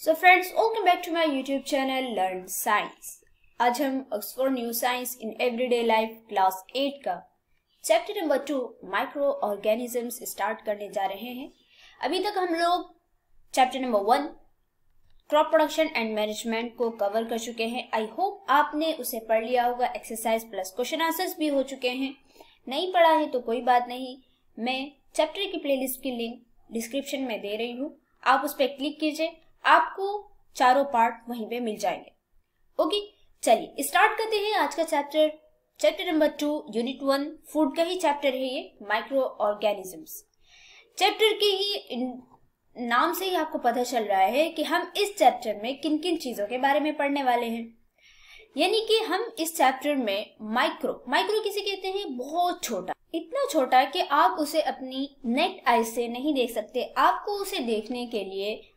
So friends welcome back to my YouTube channel learn science आज हम Oxford new science in everyday life class eight का chapter number two micro organisms start करने जा रहे हैं। अभी तक हम लोग chapter number one crop production and management को कवर कर चुके हैं। आई होप आपने उसे पढ़ लिया होगा एक्सरसाइज प्लस क्वेश्चन आंसर्स भी हो चुके हैं। नहीं पढ़ा है तो कोई बात नहीं। मैं चैप्टर की प्लेलिस्ट की लिंक डिस्क्रिप्शन में दे रही हूँ। आप उस पर क्लिक कीजिए। आपको चारों पार्ट वहीं पे मिल जाएँगे। ओके, चलिए, स्टार्ट करते हैं आज का chapter. Chapter number two, unit one, food का ही चैप्टर है ये माइक्रो ऑर्गेनिजम्स चैप्टर के ही नाम से ही आपको पता चल रहा है कि हम इस चैप्टर में किन किन चीज़ों के बारे में पढ़ने वाले हैं। यानी कि हम इस चैप्टर में माइक्रो माइक्रो किसे कहते हैं? बहुत छोटा। इतना छोटा कि आप उसे अपनी नेट आई से नहीं देख सकते। आपको उसे देखने के लिए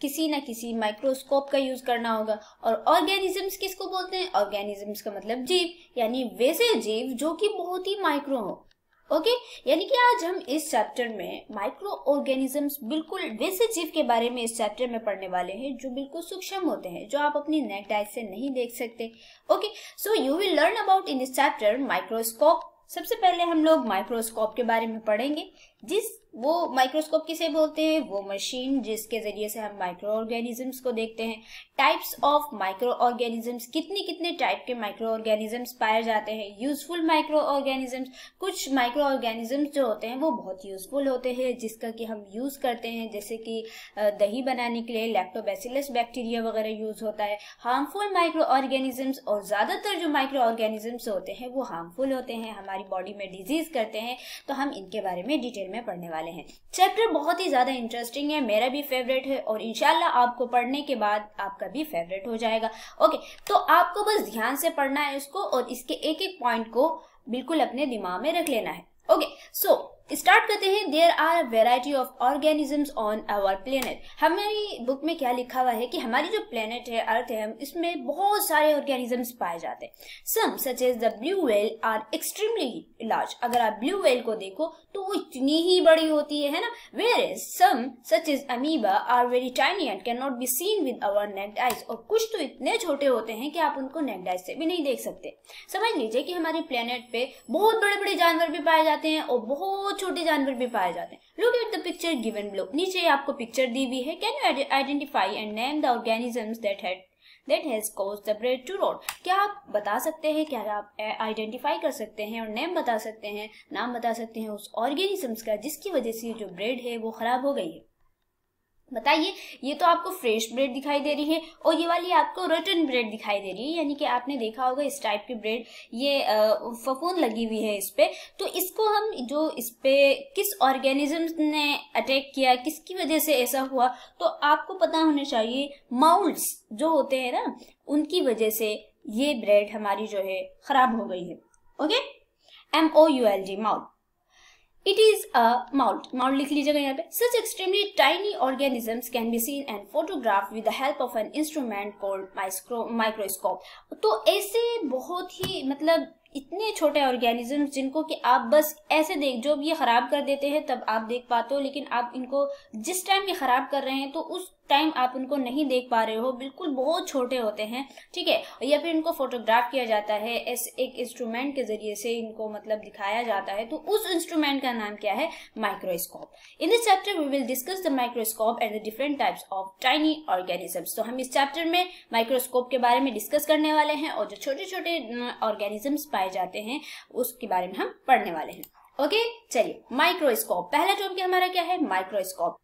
किसी न किसी माइक्रोस्कोप का यूज़ करना होगा। और ऑर्गेनिजम्स किसको बोलते हैं? ऑर्गेनिजम्स का मतलब जीव, यानी वैसे जीव जो कि बहुत ही माइक्रो हो। ओके यानी कि आज हम इस चैप्टर में माइक्रो ऑर्गेनिजम्स बिल्कुल वैसे जीव के बारे में इस चैप्टर में पढ़ने वाले हैं, जो बिल्कुल सूक्ष्म होते हैं, जो आप अपनी नेट डाइट से नहीं देख सकते। Okay so you will learn about in this chapter microscope सबसे पहले हम लोग माइक्रोस्कोप के बारे में पढ़ेंगे, जिस वो माइक्रोस्कोप किसे बोलते हैं? वो मशीन जिसके ज़रिए से हम माइक्रो ऑर्गेनिजम्स को देखते हैं। टाइप्स ऑफ़ माइक्रो ऑर्गेनिजम्स कितने कितने टाइप के माइक्रो ऑर्गेनिजम्स पाए जाते हैं? यूजफुल माइक्रो ऑर्गेनिजम्स कुछ माइक्रो ऑर्गेनिजम्स जो होते हैं, वो बहुत यूजफुल होते हैं, जिसका कि हम यूज़ करते हैं। जैसे कि दही बनाने के लिए लैक्टोबैसिलस बैक्टीरिया वगैरह यूज़ होता है। हार्मफुल माइक्रो ऑर्गेनिजम्स और ज़्यादातर जो माइक्रो ऑर्गेनिजम्स होते हैं, वो हार्मफुल होते हैं। हमारी बॉडी में डिज़ीज़ करते हैं। तो हम इनके बारे में डिटेल में पढ़ने वाले हैं। चैप्टर बहुत ही ज़्यादा इंटरेस्टिंग है, मेरा भी फेवरेट है और इनशाला आपको पढ़ने के बाद आपका भी फेवरेट हो जाएगा। ओके तो आपको बस ध्यान से पढ़ना है इसको और इसके एक एक पॉइंट को बिल्कुल अपने दिमाग में रख लेना है। ओके सो स्टार्ट करते हैं। There are variety of organisms on our planet हमारी बुक में क्या लिखा हुआ है कि हमारी जो प्लेनेट है अर्थ है इसमें बहुत सारे ऑर्गेनिजम्स पाए जाते हैं। Some such as the blue whale are extremely large अगर आप ब्लू वेल को देखो तो वो इतनी ही बड़ी होती है, है ना? Where is some such as amoeba are very tiny and can not be seen with our naked eyes और कुछ तो इतने छोटे होते हैं कि आप उनको नेक्ड आइज़ से भी नहीं देख सकते। समझ लीजिए कि हमारे प्लेनेट पे बहुत बड़े बड़े जानवर भी पाए जाते हैं और बहुत छोटे जानवर भी पाए जाते हैं। Look at the picture given below नीचे आपको पिक्चर दी हुई है। Can you identify and name the organisms that had that has cause the bread क्या आप बता सकते हैं? क्या आप आइडेंटिफाई कर सकते हैं और नेम बता सकते हैं? नाम बता सकते हैं उस ऑर्गेनिजम्स का जिसकी वजह से जो ब्रेड है वो खराब हो गई है। बताइए, ये तो आपको फ्रेश ब्रेड दिखाई दे रही है और ये वाली आपको रटन ब्रेड दिखाई दे रही है, यानी कि आपने देखा होगा इस टाइप की ब्रेड ये फफून लगी हुई है इस पे। तो इसको हम जो इस पे किस ऑर्गेनिज्म ने अटैक किया, किसकी वजह से ऐसा हुआ तो आपको पता होना चाहिए माउल्स जो होते हैं ना, उनकी वजह से ये ब्रेड हमारी जो है खराब हो गई है। Okay M O U L G mould it is a mould mould लिख लीजिएगा यहाँ पे। Such extremely tiny organisms can be seen and photograph with the help of an instrument called microscope तो ऐसे बहुत ही मतलब इतने छोटे ऑर्गेनिज्म जिनको कि आप बस ऐसे देख जब ये खराब कर देते हैं, तब आप देख पाते हो, लेकिन आप इनको जिस टाइम ये खराब कर रहे हैं तो उस टाइम आप उनको नहीं देख पा रहे हो, बिल्कुल बहुत छोटे होते हैं, ठीक है? या फिर इनको फोटोग्राफ किया जाता है ऐसे एक इंस्ट्रूमेंट के ज़रिए से इनको मतलब दिखाया जाता है तो उस इंस्ट्रूमेंट का नाम क्या है? Microscope in this chapter we will discuss the microscope and the different types of tiny organisms तो हम इस चैप्टर में माइक्रोस्कोप के बारे में डिस्कस करने वाले हैं और जो छोटे छोटे ऑर्गेनिजम्स पाए जाते हैं, उसके बारे में हम पढ़ने वाले हैं। ओके चलिए माइक्रोस्कोप पहला टॉपिक हमारा क्या है? Microscope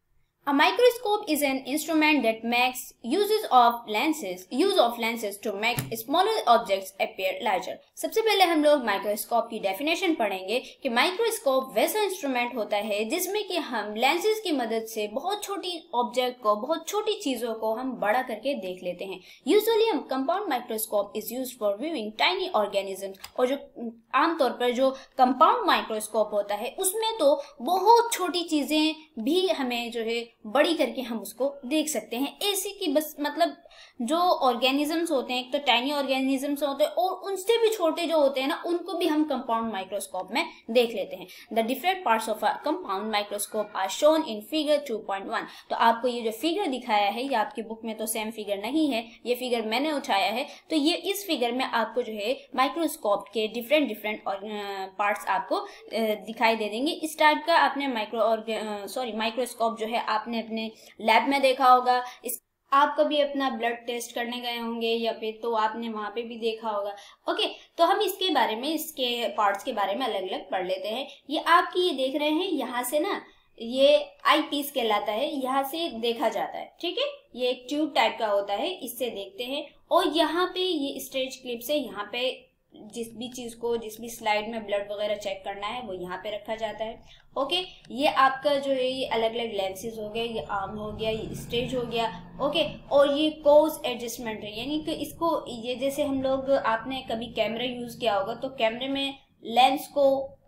A microscope is an instrument that makes uses of lenses, use of lenses to make smaller objects appear larger. सबसे पहले हम लोग माइक्रोस्कोप की डेफिनेशन पढ़ेंगे कि माइक्रोस्कोप वैसा इंस्ट्रूमेंट होता है जिसमें कि हम लेंसेज की मदद से बहुत छोटी ऑब्जेक्ट को, बहुत छोटी चीज़ों को हम बड़ा करके देख लेते हैं यूजुअली हम compound microscope is use for viewing tiny organism और जो आमतौर पर जो कंपाउंड माइक्रोस्कोप होता है, उसमें तो बहुत छोटी चीज़ें भी हमें जो है बड़ी करके हम उसको देख सकते हैं। ऐसे की बस मतलब जो ऑर्गेनिजम्स होते हैं, एक तो टाइनी ऑर्गेनिजम्स होते हैं और उनसे भी छोटे जो होते हैं ना, उनको भी हम कंपाउंड माइक्रोस्कोप में देख लेते हैं। The different parts of a compound microscope are shown in figure 2.1 तो आपको ये जो फिगर दिखाया है, ये आपकी बुक में तो सेम फिगर नहीं है, ये फिगर मैंने उठाया है। तो ये इस फिगर में आपको जो है माइक्रोस्कोप के डिफरेंट डिफरेंट पार्ट्स आपको दिखाई दे देंगे। इस टाइप का आपने माइक्रो सॉरी माइक्रोस्कोप जो है आपने अपने लैब में देखा होगा। इस, आप कभी अपना ब्लड टेस्ट करने गए होंगे या फिर तो आपने वहाँ पे भी देखा होगा। ओके तो हम इसके बारे में, इसके पार्ट्स के बारे में अलग अलग पढ़ लेते हैं। ये आपकी, ये देख रहे हैं, यहाँ से ना, ये आई पीस कहलाता है, यहाँ से देखा जाता है। ठीक है? ये एक ट्यूब टाइप का होता है, इससे देखते हैं। और यहाँ पे ये स्टेज क्लिप से यहाँ पे जिस भी चीज़ को, जिस भी स्लाइड में ब्लड वगैरह चेक करना है, वो यहाँ पे रखा जाता है। ओके ये आपका जो है, ये अलग अलग लेंसेज हो गया ये आर्म हो गया, ये स्टेज हो गया। ओके और ये कोज एडजस्टमेंट है। यानी कि इसको, ये जैसे हम लोग, आपने कभी कैमरा यूज़ किया होगा तो कैमरे में लेंस को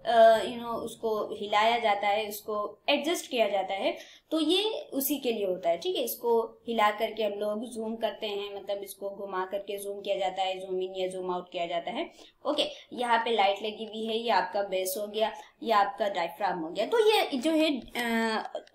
यू नो उसको हिलाया जाता है, उसको एडजस्ट किया जाता है तो ये उसी के लिए होता है, ठीक है? इसको हिला करके हम लोग जूम करते हैं मतलब इसको घुमा करके जूम किया जाता है जूम इन या जूम आउट किया जाता है। ओके यहाँ पे लाइट लगी हुई है, ये आपका बेस हो गया, ये आपका डायफ्राम हो गया। तो ये जो है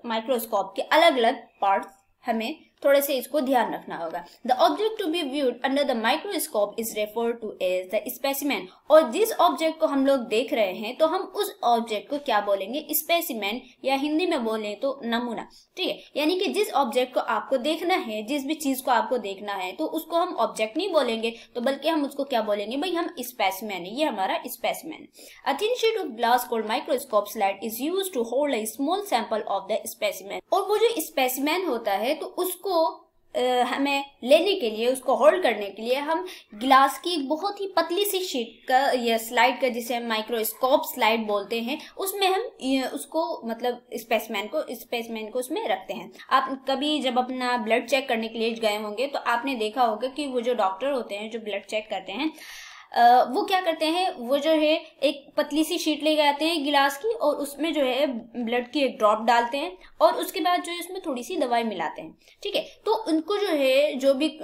माइक्रोस्कोप के अलग अलग पार्ट हमें थोड़े से इसको ध्यान रखना होगा। The object to be viewed under the microscope is refer to as the specimen और जिस ऑब्जेक्ट को हम लोग देख रहे हैं तो हम उस ऑब्जेक्ट को क्या बोलेंगे? स्पेसिमेन या हिंदी में बोले तो नमूना। ठीक है? यानी कि जिस ऑब्जेक्ट को आपको देखना है, जिस भी चीज़ को आपको देखना है तो उसको हम ऑब्जेक्ट नहीं बोलेंगे तो बल्कि हम उसको क्या बोलेंगे? भाई, हम स्पेसिमेन है। ये हमारा specimen a thin sheet of glass called microscope slide is use to hold a small sample of the specimen और वो जो स्पेसिमैन होता है तो उसको उसको हमें लेने के लिए, उसको होल्ड करने के लिए हम ग्लास की बहुत ही पतली सी शीट का, या स्लाइड का जिसे हम माइक्रोस्कोप स्लाइड बोलते हैं, उसमें हम उसको मतलब स्पेसमैन को स्पेसमैन को उसमें रखते हैं। आप कभी जब अपना ब्लड चेक करने के लिए गए होंगे तो आपने देखा होगा कि वो जो डॉक्टर होते हैं, जो ब्लड चेक करते हैं वो क्या करते हैं, वो जो है, एक पतली सी शीट लेके आते हैं गिलास की और उसमें जो है ब्लड की एक ड्रॉप डालते हैं और उसके बाद जो है, उसमें थोड़ी सी दवाई मिलाते हैं, ठीक है? तो उनको जो है, जो भी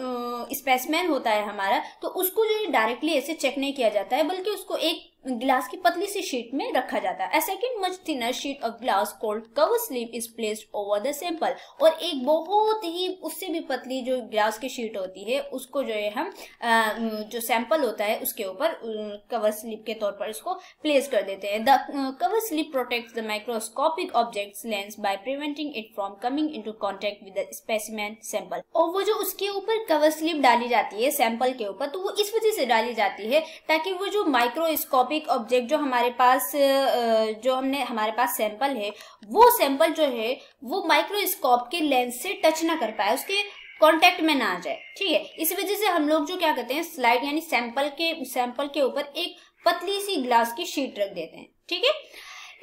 स्पेसमैन होता है हमारा तो उसको जो है डायरेक्टली ऐसे चेक नहीं किया जाता है, बल्कि उसको एक ग्लास की पतली सी शीट में रखा जाता है। Second much thinner sheet of glass called cover slip is placed over the sample और एक बहुत ही उससे भी पतली जो ग्लास की शीट होती है, उसको जो है हम जो सैंपल होता है, उसके ऊपर कवर स्लिप के तौर पर इसको प्लेस कर देते हैं। The cover slip protect the microscopic object lens by preventing it from coming into contact with the specimen sample और वो जो उसके ऊपर कवर स्लिप डाली जाती है सैंपल के ऊपर तो वो इस वजह से डाली जाती है ताकि वो जो माइक्रोस्कोपिक माइक्रोस्कोपिक ऑब्जेक्ट जो हमारे पास जो हमने, हमारे पास सैंपल है, वो सैंपल जो है, वो माइक्रोस्कोप के लेंस से टच ना कर पाए, उसके कांटेक्ट में ना आ जाए, ठीक है? इस वजह से हम लोग जो क्या करते हैं स्लाइड यानी सैंपल के सैंपल के ऊपर एक पतली सी ग्लास की शीट रख देते हैं, ठीक है?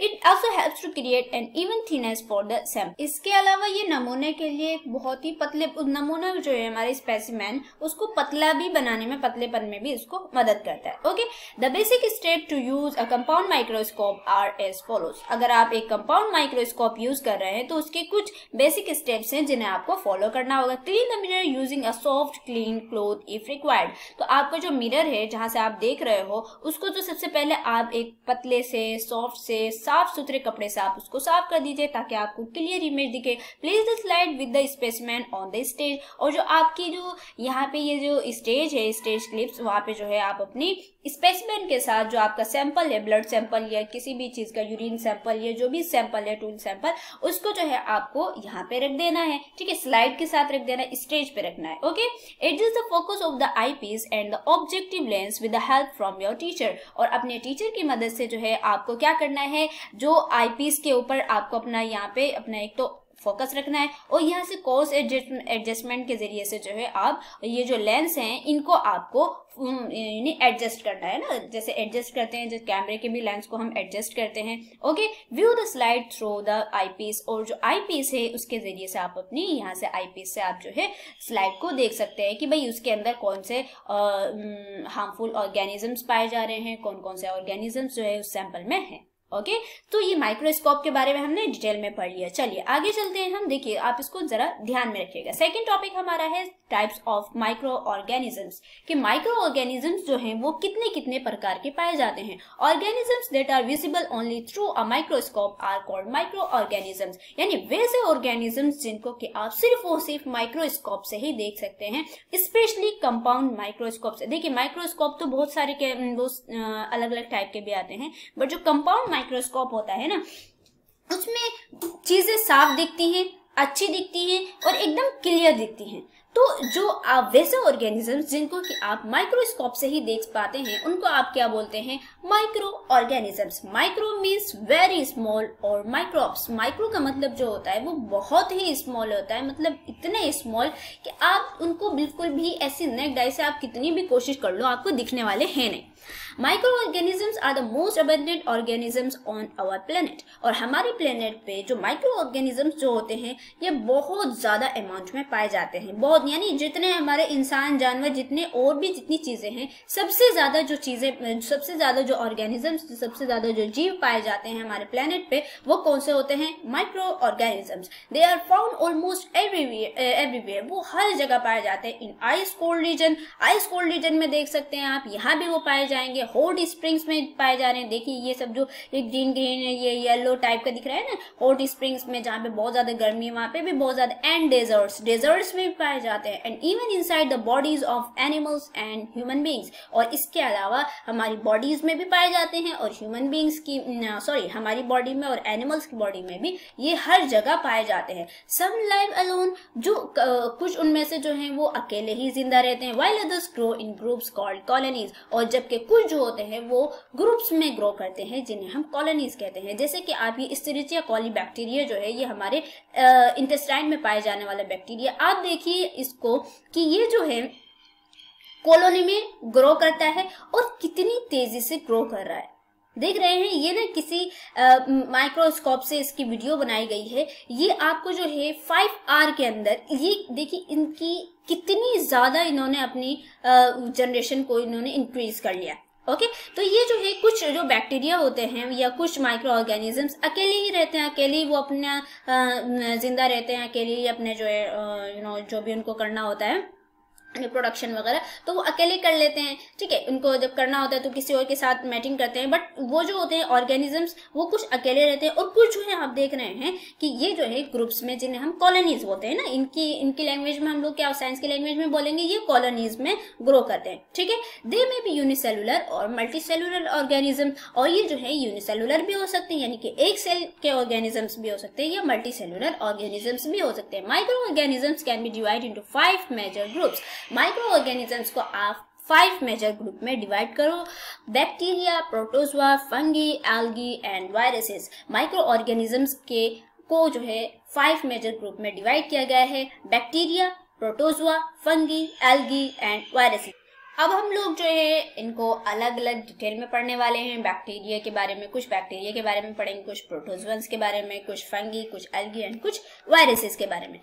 It also helps to create an even thinness for the sample इसके अलावा ये नमूने के लिए एक बहुत ही पतले, नमूना जो है हमारे स्पेसिमैन उसको पतला भी बनाने में, पतलेपन में भी इसको मदद करता है। Okay the basic step to use a compound microscope are as follows अगर आप एक कंपाउंड माइक्रोस्कोप यूज़ कर रहे हैं तो उसके कुछ बेसिक स्टेप्स हैं जिन्हें आपको फॉलो करना होगा। Clean the mirror using a soft clean cloth if required तो आपका जो मिरर है, जहाँ से आप देख रहे हो, उसको जो सबसे पहले आप एक पतले से सॉफ्ट से साफ़ सुथरे कपड़े से आप उसको साफ़ कर दीजिए ताकि आपको क्लियर इमेज दिखे। Place the slide with the specimen on the stage और जो आपकी जो यहाँ पे ये जो स्टेज है स्टेज क्लिप्स वहाँ पे जो है आप अपनी स्पेसमैन के साथ जो आपका सैंपल है ब्लड सैंपल या किसी भी चीज़ का यूरिन सैंपल या जो भी सैंपल है टूल सैंपल उसको जो है आपको यहाँ पे रख देना है। ठीक है स्लाइड के साथ रख देना है स्टेज पे रखना है। Okay adjust the focus of the eyepiece and the objective lens with the help from your teacher और अपने टीचर की मदद से जो है आपको क्या करना है? जो आईपीस के ऊपर आपको अपना यहाँ पे अपना एक तो फोकस रखना है और यहाँ से कोर्स एडजस्टमेंट के ज़रिए से जो है आप ये जो लेंस हैं, इनको आपको यानी एडजस्ट करना है ना? जैसे एडजस्ट करते हैं, जैसे कैमरे के भी लेंस को हम एडजस्ट करते हैं। Okay view the slide through the eyepiece और जो आईपीस है, उसके ज़रिए से आप अपनी यहाँ से आईपीस से आप जो है स्लाइड को देख सकते हैं कि भाई उसके अंदर कौन से हार्मफुल ऑर्गेनिजम्स पाए जा रहे हैं कौन कौन से ऑर्गेनिजम्स जो है उस सैंपल में है। ओके तो ये माइक्रोस्कोप के बारे में हमने डिटेल में पढ़ लिया। चलिए, आगे चलते हैं हम। देखिए, आप इसको जरा ध्यान में रखिएगा। सेकंड टॉपिक हमारा है टाइप्स ऑफ़ माइक्रो ऑर्गेनिजम्स कि माइक्रो ऑर्गेनिजम्स जो हैं, वो कितने कितने प्रकार के पाए जाते हैं? Organisms that are visible only through a microscope are called micro organisms यानी वैसे ऑर्गेनिजम्स जिनको कि आप सिर्फ़ और सिर्फ़ माइक्रोस्कोप से ही देख सकते हैं। स्पेशली कंपाउंड माइक्रोस्कोप से देखिए माइक्रोस्कोप तो बहुत सारे के वो अलग अलग टाइप के भी आते हैं। बट जो कंपाउंड माइक्रोस्कोप होता है ना? उसमें चीज़ें साफ़ दिखती हैं, अच्छी दिखती हैं और एकदम क्लियर दिखती हैं। तो जो आप वैसे ऑर्गेनिजम्स जिनको कि आप माइक्रोस्कोप से ही देख पाते हैं, उनको आप क्या बोलते हैं? Micro organisms micro means very small और माइक्रोप्स माइक्रो का मतलब जो होता है, वो बहुत ही स्मॉल होता है। मतलब इतने स्मॉल कि आप उनको बिल्कुल भी ऐसी नेक डाई से आप कितनी भी कोशिश कर लो, आपको दिखने वाले हैं नहीं। Microorganisms are the most abundant organisms on our planet और हमारे प्लेनेट पे जो माइक्रो ऑर्गेनिजम्स जो होते हैं, ये बहुत ज़्यादा अमाउंट में पाए जाते हैं। बहुत, यानी जितने हमारे इंसान, जानवर, जितने और भी जितनी चीज़ें हैं, सबसे ज़्यादा जो चीज़ें, सबसे ज़्यादा जो ऑर्गेनिजम्स सबसे ज़्यादा जो जीव पाए जाते हैं हमारे प्लेनेट पे, वो कौन से होते हैं? Micro organisms they are found almost everywhere everywhere वो हर जगह पाए जाते हैं। In ice cold region ice cold region में देख सकते हैं आप, यहाँ भी वो पाए जाएँगे। हॉट स्प्रिंग्स में पाए जा रहे हैं। देखिए, ये सब जो ग्रीन ग्रीन ये येलो टाइप का दिख रहा है ना हॉट स्प्रिंग्स में जहाँ पे बहुत ज़्यादा गर्मी है, वहाँ पे भी बहुत ज़्यादा एंड डेजर्ट्स डेजर्ट्स में भी पाए जाते हैं। And even in the bodies of animals and human beings और इसके अलावा हमारी बॉडीज में भी पाए जाते हैं, और ह्यूमन बींग्स की सॉरी हमारी बॉडी में और एनिमल्स की बॉडी में भी ये हर जगह पाए जाते हैं। सम लाइव अलोन जो कुछ उनमें से जो है, वो अकेले ही ज़िंदा रहते हैं while others grow in groups called colonies और जबकि कुछ जो होते हैं, वो ग्रुप्स में ग्रो करते हैं, जिन्हें हम कॉलोनीज कहते हैं। जैसे कि आप ये स्टेरिचिया कॉली बैक्टीरिया जो है, ये हमारे इंटेस्टाइन में पाए जाने वाला बैक्टीरिया आप देखिए इसको कि ये जो है कॉलोनी में ग्रो करता है और कितनी तेज़ी से ग्रो कर रहा है। देख रहे हैं, ये ना किसी माइक्रोस्कोप से इसकी वीडियो बनाई गई है। ये आपको जो है फाइव आर के अंदर, ये देखिए इनकी कितनी ज़्यादा इन्होंने अपनी जनरेशन को इन्होंने इंक्रीज कर लिया। Okay okay? तो ये जो है, कुछ जो बैक्टीरिया होते हैं या कुछ माइक्रो ऑर्गेनिजम्स अकेले ही रहते हैं, अकेले ही वो अपना ज़िंदा रहते हैं, अकेले ही अपने जो है यू नो जो भी उनको करना होता है प्रोडक्शन वगैरह तो वो अकेले कर लेते हैं। ठीक है, उनको जब करना होता है तो किसी और के साथ मैटिंग करते हैं बट वो जो होते हैं ऑर्गेनिजम्स वो कुछ अकेले रहते हैं। और कुछ जो है, आप देख रहे हैं कि ये जो है ग्रुप्स में जिन्हें हम कॉलोनीज बोलते हैं ना, इनकी इनकी लैंग्वेज में हम लोग क्या साइंस की लैंग्वेज में बोलेंगे, ये कॉलोनीज में ग्रो करते हैं। ठीक है? दे में भी यूनिसेलुलर और मल्टी सेलुलर ऑर्गेनिज्म और ये जो है यूनिसेलुलर भी हो सकते हैं, यानी कि एक सेल के ऑर्गेनिजम्स भी हो सकते हैं, या मल्टी सेलुलर ऑर्गेनिजम्स भी हो सकते हैं। Micro organisms can be divide into five major groups micro organisms को आप फाइव मेजर ग्रुप में डिवाइड करो. Bacteria protozoa fungi algae and viruses micro organisms के, को जो है फाइव मेजर ग्रुप में डिवाइड किया गया है. Bacteria protozoa fungi algae and viruses अब हम लोग जो है इनको अलग अलग डिटेल में पढ़ने वाले हैं. बैक्टीरिया के बारे में कुछ बैक्टीरिया के बारे में पढ़ेंगे कुछ प्रोटोजोन्स के बारे में कुछ फंगी कुछ एल्गी एंड कुछ वायरसेस के बारे में.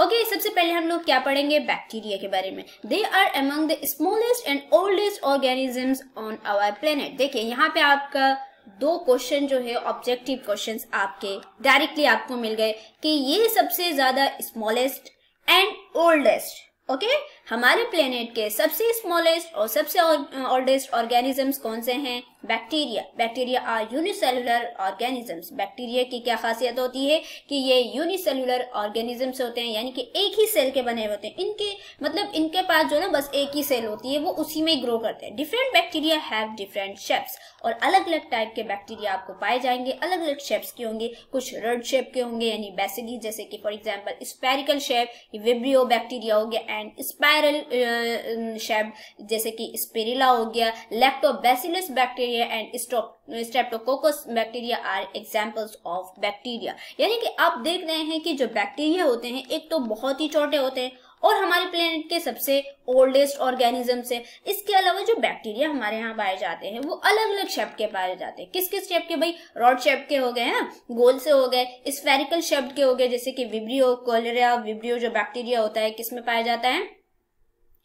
ओके okay, सबसे पहले हम लोग क्या पढ़ेंगे? बैक्टीरिया के बारे में। They are among the smallest and oldest organisms on our planet देखिए यहाँ पे आपका दो क्वेश्चन जो है ऑब्जेक्टिव क्वेश्चंस आपके डायरेक्टली आपको मिल गए कि ये सबसे ज़्यादा स्मॉलेस्ट एंड ओल्डेस्ट ओके? हमारे प्लेनेट के सबसे स्मॉलेस्ट और सबसे ओल्डेस्ट ऑर्गेनिजम्स कौन से हैं? Bacteria bacteria are unicellular organisms bacteria की क्या खासियत होती है कि ये यूनिसेलुलर ऑर्गेनिजम्स होते हैं, यानी कि एक ही सेल के बने होते हैं। इनके मतलब इनके पास जो ना, बस एक ही सेल होती है, वो उसी में ग्रो करते हैं। Different bacteria have different shapes और अलग अलग टाइप के बैक्टीरिया आपको पाए जाएँगे अलग अलग शेप्स के होंगे। कुछ रेड शेप के होंगे, यानी बेसिली जैसे कि for example spherical shape vibrio bacteria हो गया एंड स्पायरल शेप जैसे कि स्पेरिला हो गया lactobacillus bacteria and streptococcus bacteria are examples of bacteria यानी कि आप देख रहे हैं कि जो बैक्टीरिया होते हैं, एक तो बहुत ही छोटे होते हैं और हमारे प्लेनेट के सबसे ओल्डेस्ट ऑर्गेनिज्म है। इसके अलावा जो बैक्टीरिया हमारे यहाँ पाए जाते हैं, वो अलग अलग शेप के पाए जाते हैं। किस किस शेप के? भाई रॉड शेप के हो गए, हैं? गोल से हो गए स्फेरिकल शेप के हो गए, जैसे कि विब्रियो कोलेरिया विब्रियो जो बैक्टीरिया होता है, किसमें पाया जाता है?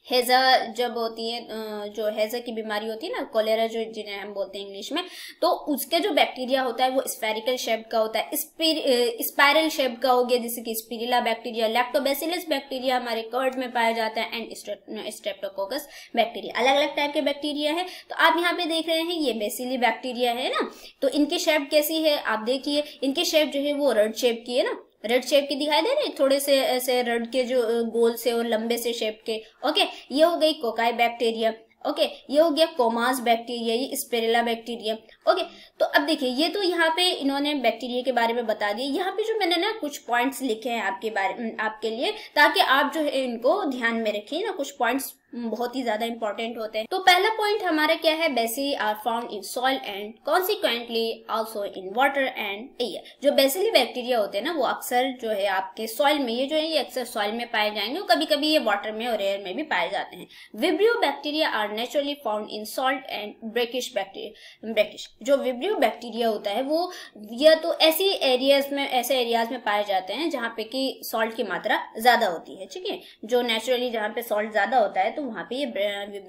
हेजा जब होती है जो हेजा की बीमारी होती है ना कोलेरा जो, जिन्हें हम बोलते हैं इंग्लिश में तो उसके जो बैक्टीरिया होता है वो स्पेरिकल शेप का होता है। स्पायरल शेप का हो गया, जैसे कि स्पिरिला बैक्टीरिया लैक्टोबेसिलस बैक्टीरिया हमारे कर्ड में पाया जाता है एंड स्ट्रेप्टोकोकस बैक्टीरिया अलग अलग टाइप के बैक्टीरिया है। तो आप यहाँ पे देख रहे हैं, ये बेसिली बैक्टीरिया है ना। तो इनकी शेप कैसी है, आप देखिए, इनकी शेप जो है वो रेड शेप की है ना। रेड शेप की दिखाई दे रही थोड़े से ऐसे रेड के जो गोल से और लंबे से शेप के। ओके ये हो गई कोकाई बैक्टीरिया ओके ये हो गया कोमास बैक्टीरिया ये स्पेरेला बैक्टीरिया ओके तो अब देखिए, ये तो यहाँ पे इन्होंने बैक्टीरिया के बारे में बता दिया। यहाँ पे जो मैंने ना कुछ पॉइंट्स लिखे हैं आपके बारे, आपके लिए, ताकि आप जो है इनको ध्यान में रखिए ना, कुछ पॉइंट्स बहुत ही ज़्यादा इंपॉर्टेंट होते हैं। तो पहला पॉइंट हमारा क्या है? Bacilli are found in soil and consequently also in water and air जो बेसिली बैक्टीरिया होते हैं ना, वो अक्सर जो है आपके सॉइल में, ये जो है, ये अक्सर सॉइल में पाए जाएँगे, और कभी कभी ये वाटर में और एयर में भी पाए जाते हैं। Vibrio bacteria are naturally found in salt and brackish bacteria brackish जो विब्रियो बैक्टीरिया होता है, वो या तो ऐसी एरियाज़ में, ऐसे एरियाज़ में पाए जाते हैं, जहाँ पे कि सॉल्ट की मात्रा ज़्यादा होती है, ठीक है? जो नेचुरली जहाँ पे सॉल्ट ज़्यादा होता है तो वहाँ पे ये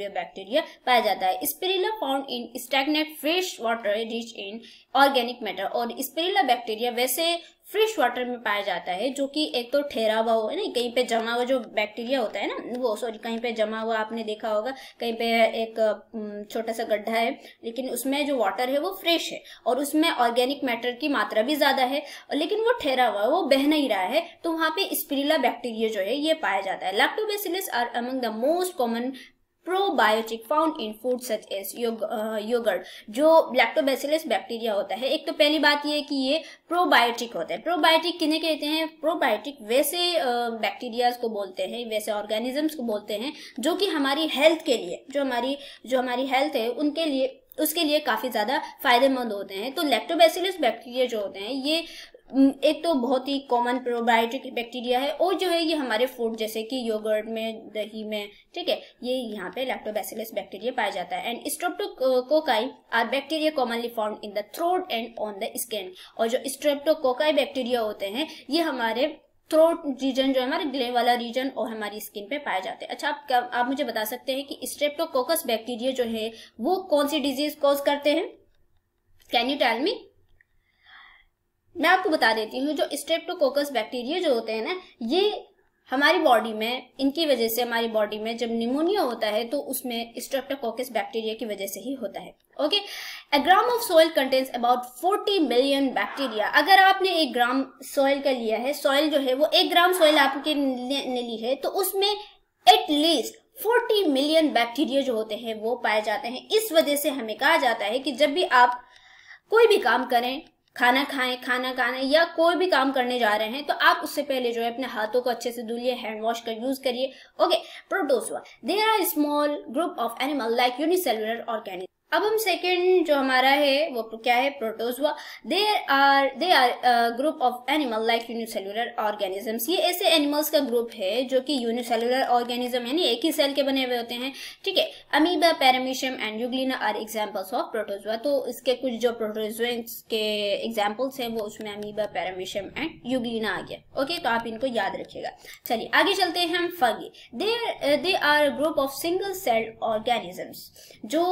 बैक्टीरिया पाया जाता है। Spirilla found in stagnant fresh water rich in organic matter और स्पिरिला बैक्टीरिया वैसे फ्रेश वाटर में पाया जाता है, जो कि एक तो ठहरा हुआ हो, है ना, कहीं पे जमा हुआ जो बैक्टीरिया होता है ना, वो सॉरी कहीं पे जमा हुआ आपने देखा होगा, कहीं पे एक छोटा सा गड्ढा है, लेकिन उसमें जो वाटर है वो फ्रेश है और उसमें ऑर्गेनिक मैटर की मात्रा भी ज़्यादा है, लेकिन वो ठहरा हुआ है, वो बह नहीं रहा है तो वहाँ पे स्पिरिला बैक्टीरिया जो है, ये पाया जाता है। Lactobacilli are among the most common probiotic found in food such as yogurt जो लैक्टोबैसिलस बैक्टीरिया होता है। एक तो पहली बात ये कि ये प्रोबायोटिक होता है। प्रोबायोटिक किन्हें कहते हैं? प्रोबायोटिक वैसे बैक्टीरियाज को बोलते हैं, वैसे ऑर्गेनिजम्स को बोलते हैं, जो कि हमारी हेल्थ के लिए, जो हमारी जो हमारी हेल्थ है, उनके लिए, उसके लिए काफ़ी ज़्यादा फ़ायदेमंद होते हैं। तो लैक्टोबैसिलस बैक्टीरिया जो होते हैं, ये एक तो बहुत ही कॉमन प्रोबायोटिक बैक्टीरिया है, और जो है ये हमारे फ़ूड जैसे कि योगर्ट में, दही में, ठीक है, ये यहाँ पे लैक्टोबैसिलस बैक्टीरिया पाया जाता है। And streptococci are bacteria commonly found in the throat and on the skin और जो स्ट्रेप्टोकोकाई बैक्टीरिया होते हैं, ये हमारे थ्रोट रीजन जो है, हमारे ग्ले वाला रीजन और हमारी स्किन पे पाए जाते हैं। अच्छा आप क्या, आप मुझे बता सकते हैं कि स्ट्रेप्टोकोकस बैक्टीरिया जो है, वो कौन सी डिज़ीज़ कॉज करते हैं? कैन यू टेल मी मैं आपको बता देती हूँ, जो स्ट्रेप्टोकोकस बैक्टीरिया जो होते हैं ना, ये हमारी बॉडी में, इनकी वजह से हमारी बॉडी में जब निमोनिया होता है तो उसमें स्ट्रेप्टोकोकस बैक्टीरिया की वजह से ही होता है। Okay a gram of soil contains about 40 million bacteria अगर आपने एक ग्राम सॉइल का लिया है सॉइल जो है, वो एक ग्राम सॉइल आपके ने ली है तो उसमें एटलीस्ट 40 मिलियन बैक्टीरिया जो होते हैं, वो पाए जाते हैं। इस वजह से हमें कहा जाता है कि जब भी आप कोई भी काम करें खाना खाएँ, खाना खाना या कोई भी काम करने जा रहे हैं तो आप उससे पहले जो है अपने हाथों को अच्छे से धुलिए हैंड वॉश का यूज़ करिए। Okay protozoa they are small group of animal like unicellular organism अब हम सेकेंड जो हमारा है, वो क्या है? Protozoa they are they are group of animal like unicellular organisms ये ऐसे एनिमल्स का ग्रुप है जो कि यूनिसेलुलर ऑर्गेनिज्म यानी एक ही सेल के बने हुए होते हैं। ठीक है? Amoeba paramecium and euglena are examples of protozoa तो इसके कुछ जो प्रोटोजोइंस के एग्जाम्पल्स हैं, वो उसमें अमीबा पैरामीशियम एंड यूग्लिना आ गया। ओके तो आप इनको याद रखिएगा। चलिए, आगे चलते हैं हम फगी they they are group of single cell organisms जो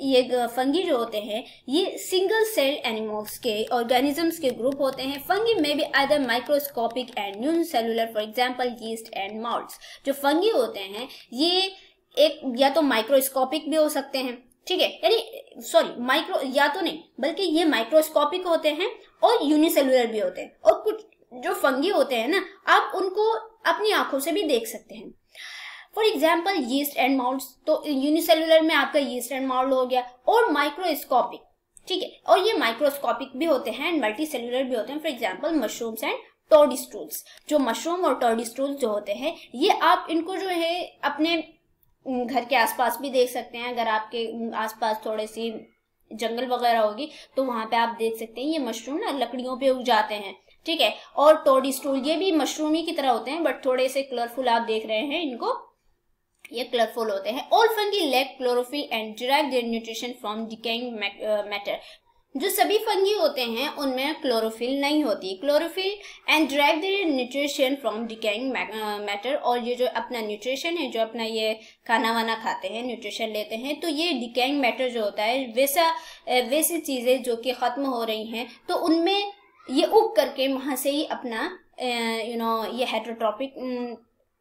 ये फंगी जो होते हैं, ये सिंगल सेल एनिमल्स के ऑर्गेनिजम्स के ग्रुप होते हैं। फंगी में भी other microscopic and unicellular for example yeast and moulds जो फंगी होते हैं, ये एक, या तो माइक्रोस्कोपिक भी हो सकते हैं, ठीक है? यानी सॉरी माइक्रो या तो नहीं, बल्कि ये माइक्रोस्कोपिक होते हैं और यूनिसेलुलर भी होते हैं। और कुछ जो फंगी होते हैं ना, आप उनको अपनी आँखों से भी देख सकते हैं। For example yeast and mould तो यूनिसेलुलर में आपका यीस्ट एंड माउल्ट हो गया और माइक्रोस्कोपिक ठीक है? और ये माइक्रोस्कोपिक भी होते हैं एंड मल्टी सेलुलर भी होते हैं for example mushrooms and toadstools जो मशरूम और टोडिस्टूल्स जो होते हैं, ये आप इनको जो है अपने घर के आसपास भी देख सकते हैं। अगर आपके आसपास थोड़े सी जंगल वगैरह होगी तो वहाँ पे आप देख सकते हैं ये मशरूम ना लकड़ियों पे उग जाते हैं, ठीक है? और टोडिस्टूल ये भी मशरूम ही की तरह होते हैं बट थोड़े से कलरफुल आप देख रहे हैं इनको। ये कलरफुल होते हैं। All fungi lack chlorophyll and derive their nutrition from decaying matter जो सभी फंगी होते हैं, उनमें क्लोरोफिल नहीं होती। Chlorophyll and drive the nutrition from decaying matter और ये जो अपना न्यूट्रिशन है, जो अपना ये खाना वाना खाते हैं न्यूट्रिशन लेते हैं तो ये डिकेइंग मैटर जो होता है, वैसा वैसी चीज़ें जो कि ख़त्म हो रही हैं तो उनमें ये उग करके वहाँ से ही अपना यू नो ये हेट्रोट्रॉपिक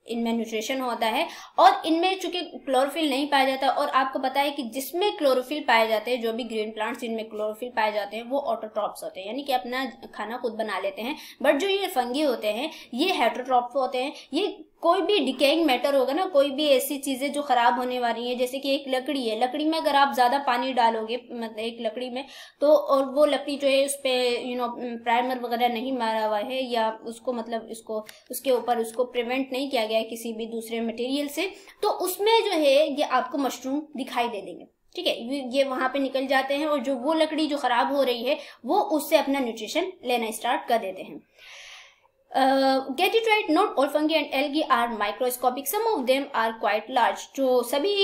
इनमें न्यूट्रिशन होता है और इनमें चूँकि क्लोरोफिल नहीं पाया जाता और आपको पता है कि जिसमें क्लोरोफिल पाए जाते हैं, जो भी ग्रीन प्लांट्स इनमें क्लोरोफिल पाए जाते हैं, वो ऑटोट्रॉप्स होते हैं। यानी कि अपना खाना खुद बना लेते हैं। बट जो ये फंगी होते हैं, ये हेट्रोट्रॉप होते हैं। ये कोई भी डिकेइंग मैटर होगा ना, कोई भी ऐसी चीज़ें जो खराब होने वाली है, जैसे कि एक लकड़ी है। लकड़ी में अगर आप ज़्यादा पानी डालोगे मतलब एक लकड़ी में तो और वो लकड़ी जो है उस पर यू नो प्राइमर वगैरह नहीं मारा हुआ है, या उसको मतलब इसको, उसके ऊपर उसको प्रिवेंट नहीं किया गया है किसी भी दूसरे मटेरियल से तो उसमें जो है, ये आपको मशरूम दिखाई दे देंगे। ठीक है? ये वहाँ पे निकल जाते हैं और जो वो लकड़ी जो खराब हो रही है, वो उससे अपना न्यूट्रिशन लेना स्टार्ट कर देते हैं। Uh, get it right not all fungi and algae are microscopic some of them are quite large जो सभी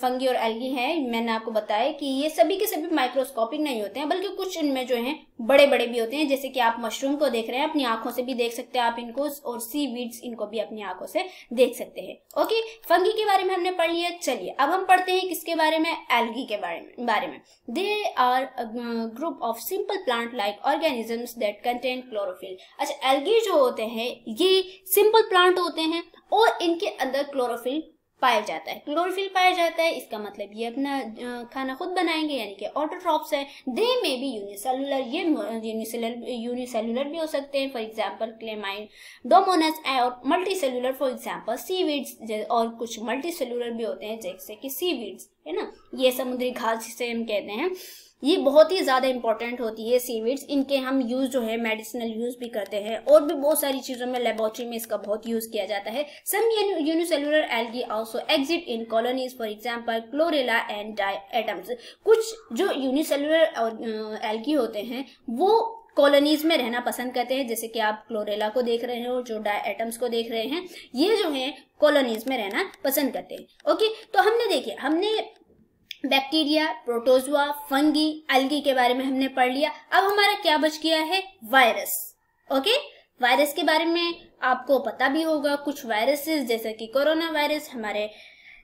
फंगी uh, और एल्गी हैं मैंने आपको बताया कि ये सभी के सभी माइक्रोस्कोपिक नहीं होते हैं बल्कि कुछ इनमें जो हैं बड़े बड़े भी होते हैं, जैसे कि आप मशरूम को देख रहे हैं, अपनी आँखों से भी देख सकते हैं आप इनको, और सी वीड्स इनको भी अपनी आँखों से देख सकते हैं। ओके फंगी के बारे में हमने पढ़ लिया, चलिए, अब हम पढ़ते हैं किसके बारे में? एल्गी के बारे में बारे में। They are group of simple plant like organisms that contain chlorophyll अच्छा एल्गी जो होते हैं, ये सिंपल प्लांट होते हैं, और इनके अंदर क्लोरोफिल पाया जाता है। क्लोरोफिल पाया जाता है, इसका मतलब ये अपना खाना खुद बनाएँगे, यानी कि ऑटोट्रॉप्स है। दे में भी यूनिसेलुलर ये यूनिसेलुलर यूनिसेलुलर भी हो सकते हैं फॉर एग्जांपल क्लेमाइन डोमोनस और multi cellular for example seaweeds और कुछ मल्टी सेलुलर भी होते हैं, जैसे कि सीवीड्स है ना? ये समुद्री घास जिसे हम कहते हैं। ये बहुत ही ज़्यादा इंपॉर्टेंट होती है सीविड्स इनके हम यूज़ जो है मेडिसिनल यूज़ भी करते हैं और भी बहुत सारी चीज़ों में लेबोरेटरी में इसका बहुत यूज़ किया जाता है। Some unicellular algae also exist in colonies for example chlorella and diatoms कुछ जो यूनिसेलुलर एल्गी होते हैं, वो कॉलोनीज में रहना पसंद करते हैं। जैसे कि आप क्लोरेला को देख रहे हो, जो डाई एटम्स को देख रहे हैं, ये जो है कॉलोनीज में रहना पसंद करते हैं। ओके तो हमने देखिए, हमने बैक्टीरिया, प्रोटोजुआ, फंगी, एल्गी के बारे में हमने पढ़ लिया। अब हमारा क्या बच गया है? वायरस। ओके? वायरस के बारे में आपको पता भी होगा, कुछ वायरसेस, जैसे कि कोरोना वायरस हमारे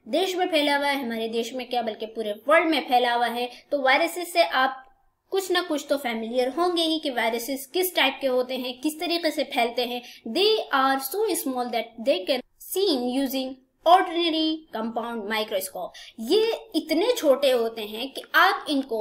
देश में फैला हुआ है, हमारे देश में क्या, बल्कि पूरे वर्ल्ड में फैला हुआ है। तो वायरसेस से आप कुछ ना कुछ तो फैमिलियर होंगे ही कि वायरसेस किस टाइप के होते हैं, किस तरीके से फैलते हैं। They are so small that they can seen using ordinary compound microscope ये इतने छोटे होते हैं कि आप इनको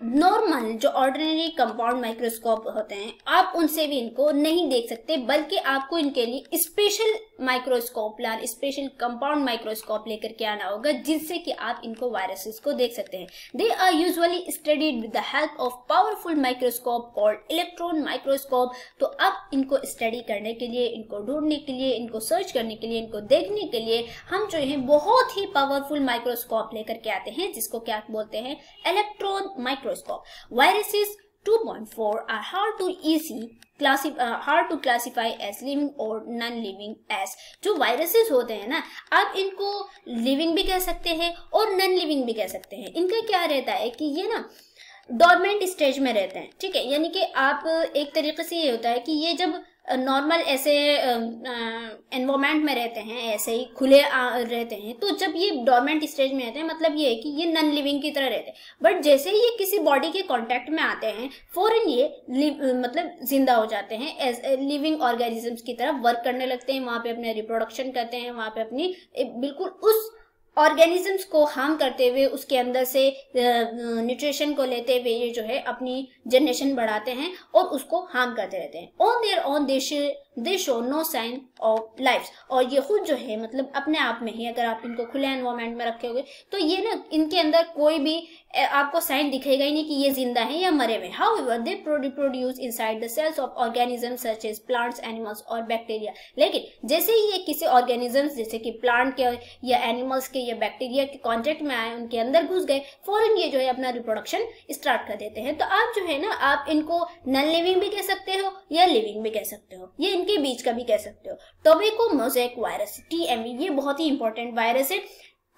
नॉर्मल जो ऑर्डिनरी कंपाउंड माइक्रोस्कोप होते हैं, आप उनसे भी इनको नहीं देख सकते, बल्कि आपको इनके लिए स्पेशल माइक्रोस्कोप लान स्पेशल कंपाउंड माइक्रोस्कोप लेकर के आना होगा, जिससे कि आप इनको वायरसेस को देख सकते हैं। They are usually studied with the help of powerful microscope और इलेक्ट्रॉन माइक्रोस्कोप तो अब इनको स्टडी करने के लिए, इनको ढूँढने के लिए, इनको सर्च करने के लिए, इनको देखने के लिए हम जो है, बहुत ही पावरफुल माइक्रोस्कोप लेकर के आते हैं, जिसको क्या बोलते हैं? Electron micro microscope. Viruses 2.4 are hard to easy classy hard to classify as living और नॉन लिविंग एज जो वायरसेस होते हैं ना, आप इनको लिविंग भी कह सकते हैं और नॉन लिविंग भी कह सकते हैं। इनका क्या रहता है कि ये ना डॉर्मेंट स्टेज में रहते हैं, ठीक है? यानी कि आप एक तरीके से ये होता है कि ये जब नॉर्मल ऐसे एनवायरमेंट में रहते हैं, ऐसे ही खुले रहते हैं तो जब ये डॉर्मेंट स्टेज में रहते हैं मतलब ये है कि ये नॉन लिविंग की तरह रहते हैं। बट जैसे ही ये किसी बॉडी के कांटेक्ट में आते हैं फ़ौरन ये मतलब ज़िंदा हो जाते हैं एज लिविंग ऑर्गेनिजम्स की तरह वर्क करने लगते हैं, वहाँ पे अपने रिप्रोडक्शन करते हैं, वहाँ पे अपनी बिल्कुल उस ऑर्गेनिजम्स को हार्म करते हुए उसके अंदर से न्यूट्रिशन को लेते हुए ये जो है अपनी जनरेशन बढ़ाते हैं और उसको हार्म करते रहते हैं। ऑन देयर ऑन देश they show no sign of life और ये खुद जो है मतलब अपने आप में ही अगर आप इनको खुले एनवायरमेंट में रखे हुए तो ये ना इनके अंदर कोई भी आपको साइन दिखेगा ही नहीं कि ये ज़िंदा है या मरे हुए। However they produce inside the cells of organism such as plants animals और बैक्टीरिया लेकिन जैसे ही ये किसी ऑर्गेनिजम्स जैसे कि प्लांट के या एनिमल्स के या बैक्टीरिया के कॉन्टेक्ट में आए, उनके अंदर घुस गए, फॉरन ये जो है अपना रिप्रोडक्शन स्टार्ट कर देते हैं। तो आप जो है ना, आप इनको नन लिविंग भी कह सकते हो या लिविंग भी कह सकते हो। ये इनके बीच का भी कह सकते हो। टोबेको मोजेक वायरस टीएमवी ये बहुत ही इंपॉर्टेंट वायरस है।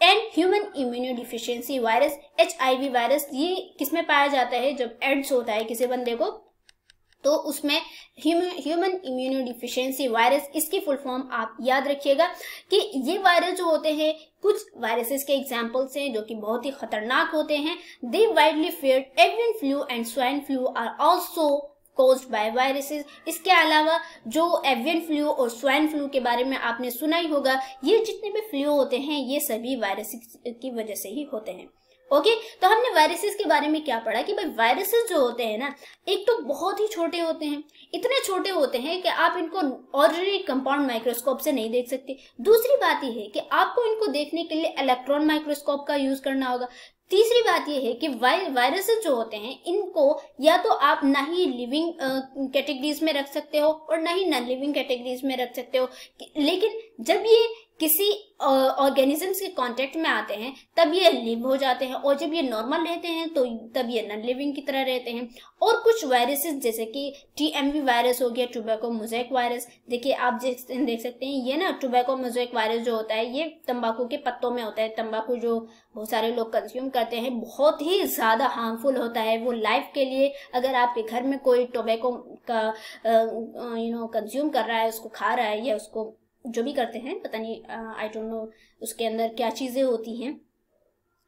And human immunodeficiency virus H virus ये किसमें पाया जाता है? जब एड्स होता है किसी बंदे को तो उसमें ह्यूमन इम्यूनो डिफिशियंसी वायरस इसकी फुल फॉर्म आप याद रखिएगा कि ये वायरस जो होते हैं, कुछ वायरसेस के एग्जांपल्स हैं जो कि बहुत ही खतरनाक होते हैं। They widely feared avian flu and swine flu are also caused by viruses इसके अलावा जो एवियन फ्लू और स्वाइन फ्लू के बारे में आपने सुना ही होगा ये जितने भी फ्लू होते हैं ये सभी वायरस की वजह से ही होते हैं। ओके okay, तो हमने वायरसेस के बारे में क्या पढ़ा कि भाई वायरसेस जो होते हैं ना एक तो बहुत ही छोटे होते हैं। इतने छोटे होते हैं कि आप इनको ऑर्डिनरी कंपाउंड माइक्रोस्कोप से नहीं देख सकते। दूसरी बात यह है कि आपको इनको देखने के लिए इलेक्ट्रॉन माइक्रोस्कोप का यूज़ करना होगा। तीसरी बात यह है कि वायरसेस जो होते हैं, इनको या तो आप ना ही लिविंग कैटेगरीज में रख सकते हो और ना ही नॉन लिविंग कैटेगरीज में रख सकते हो। लेकिन जब ये किसी ऑर्गेनिजम्स के कांटेक्ट में आते हैं, तब ये लिव हो जाते हैं और जब ये नॉर्मल रहते हैं तो तब ये नॉन लिविंग की तरह रहते हैं। और कुछ वायरसेस जैसे कि टीएमवी वायरस हो गया टोबैको मोजेक वायरस देखिए आप देख सकते हैं, ये ना टोबैको मोजेक वायरस जो होता है, ये तंबाकू के पत्तों में होता है। तंबाकू जो बहुत सारे लोग कंज्यूम करते हैं, बहुत ही ज़्यादा हार्मफुल होता है वो लाइफ के लिए। अगर आपके घर में कोई टोबैको का यू नो कंज्यूम कर रहा है, उसको खा रहा है या उसको जो भी करते हैं पता नहीं आई डोंट नो उसके अंदर क्या चीज़ें होती हैं।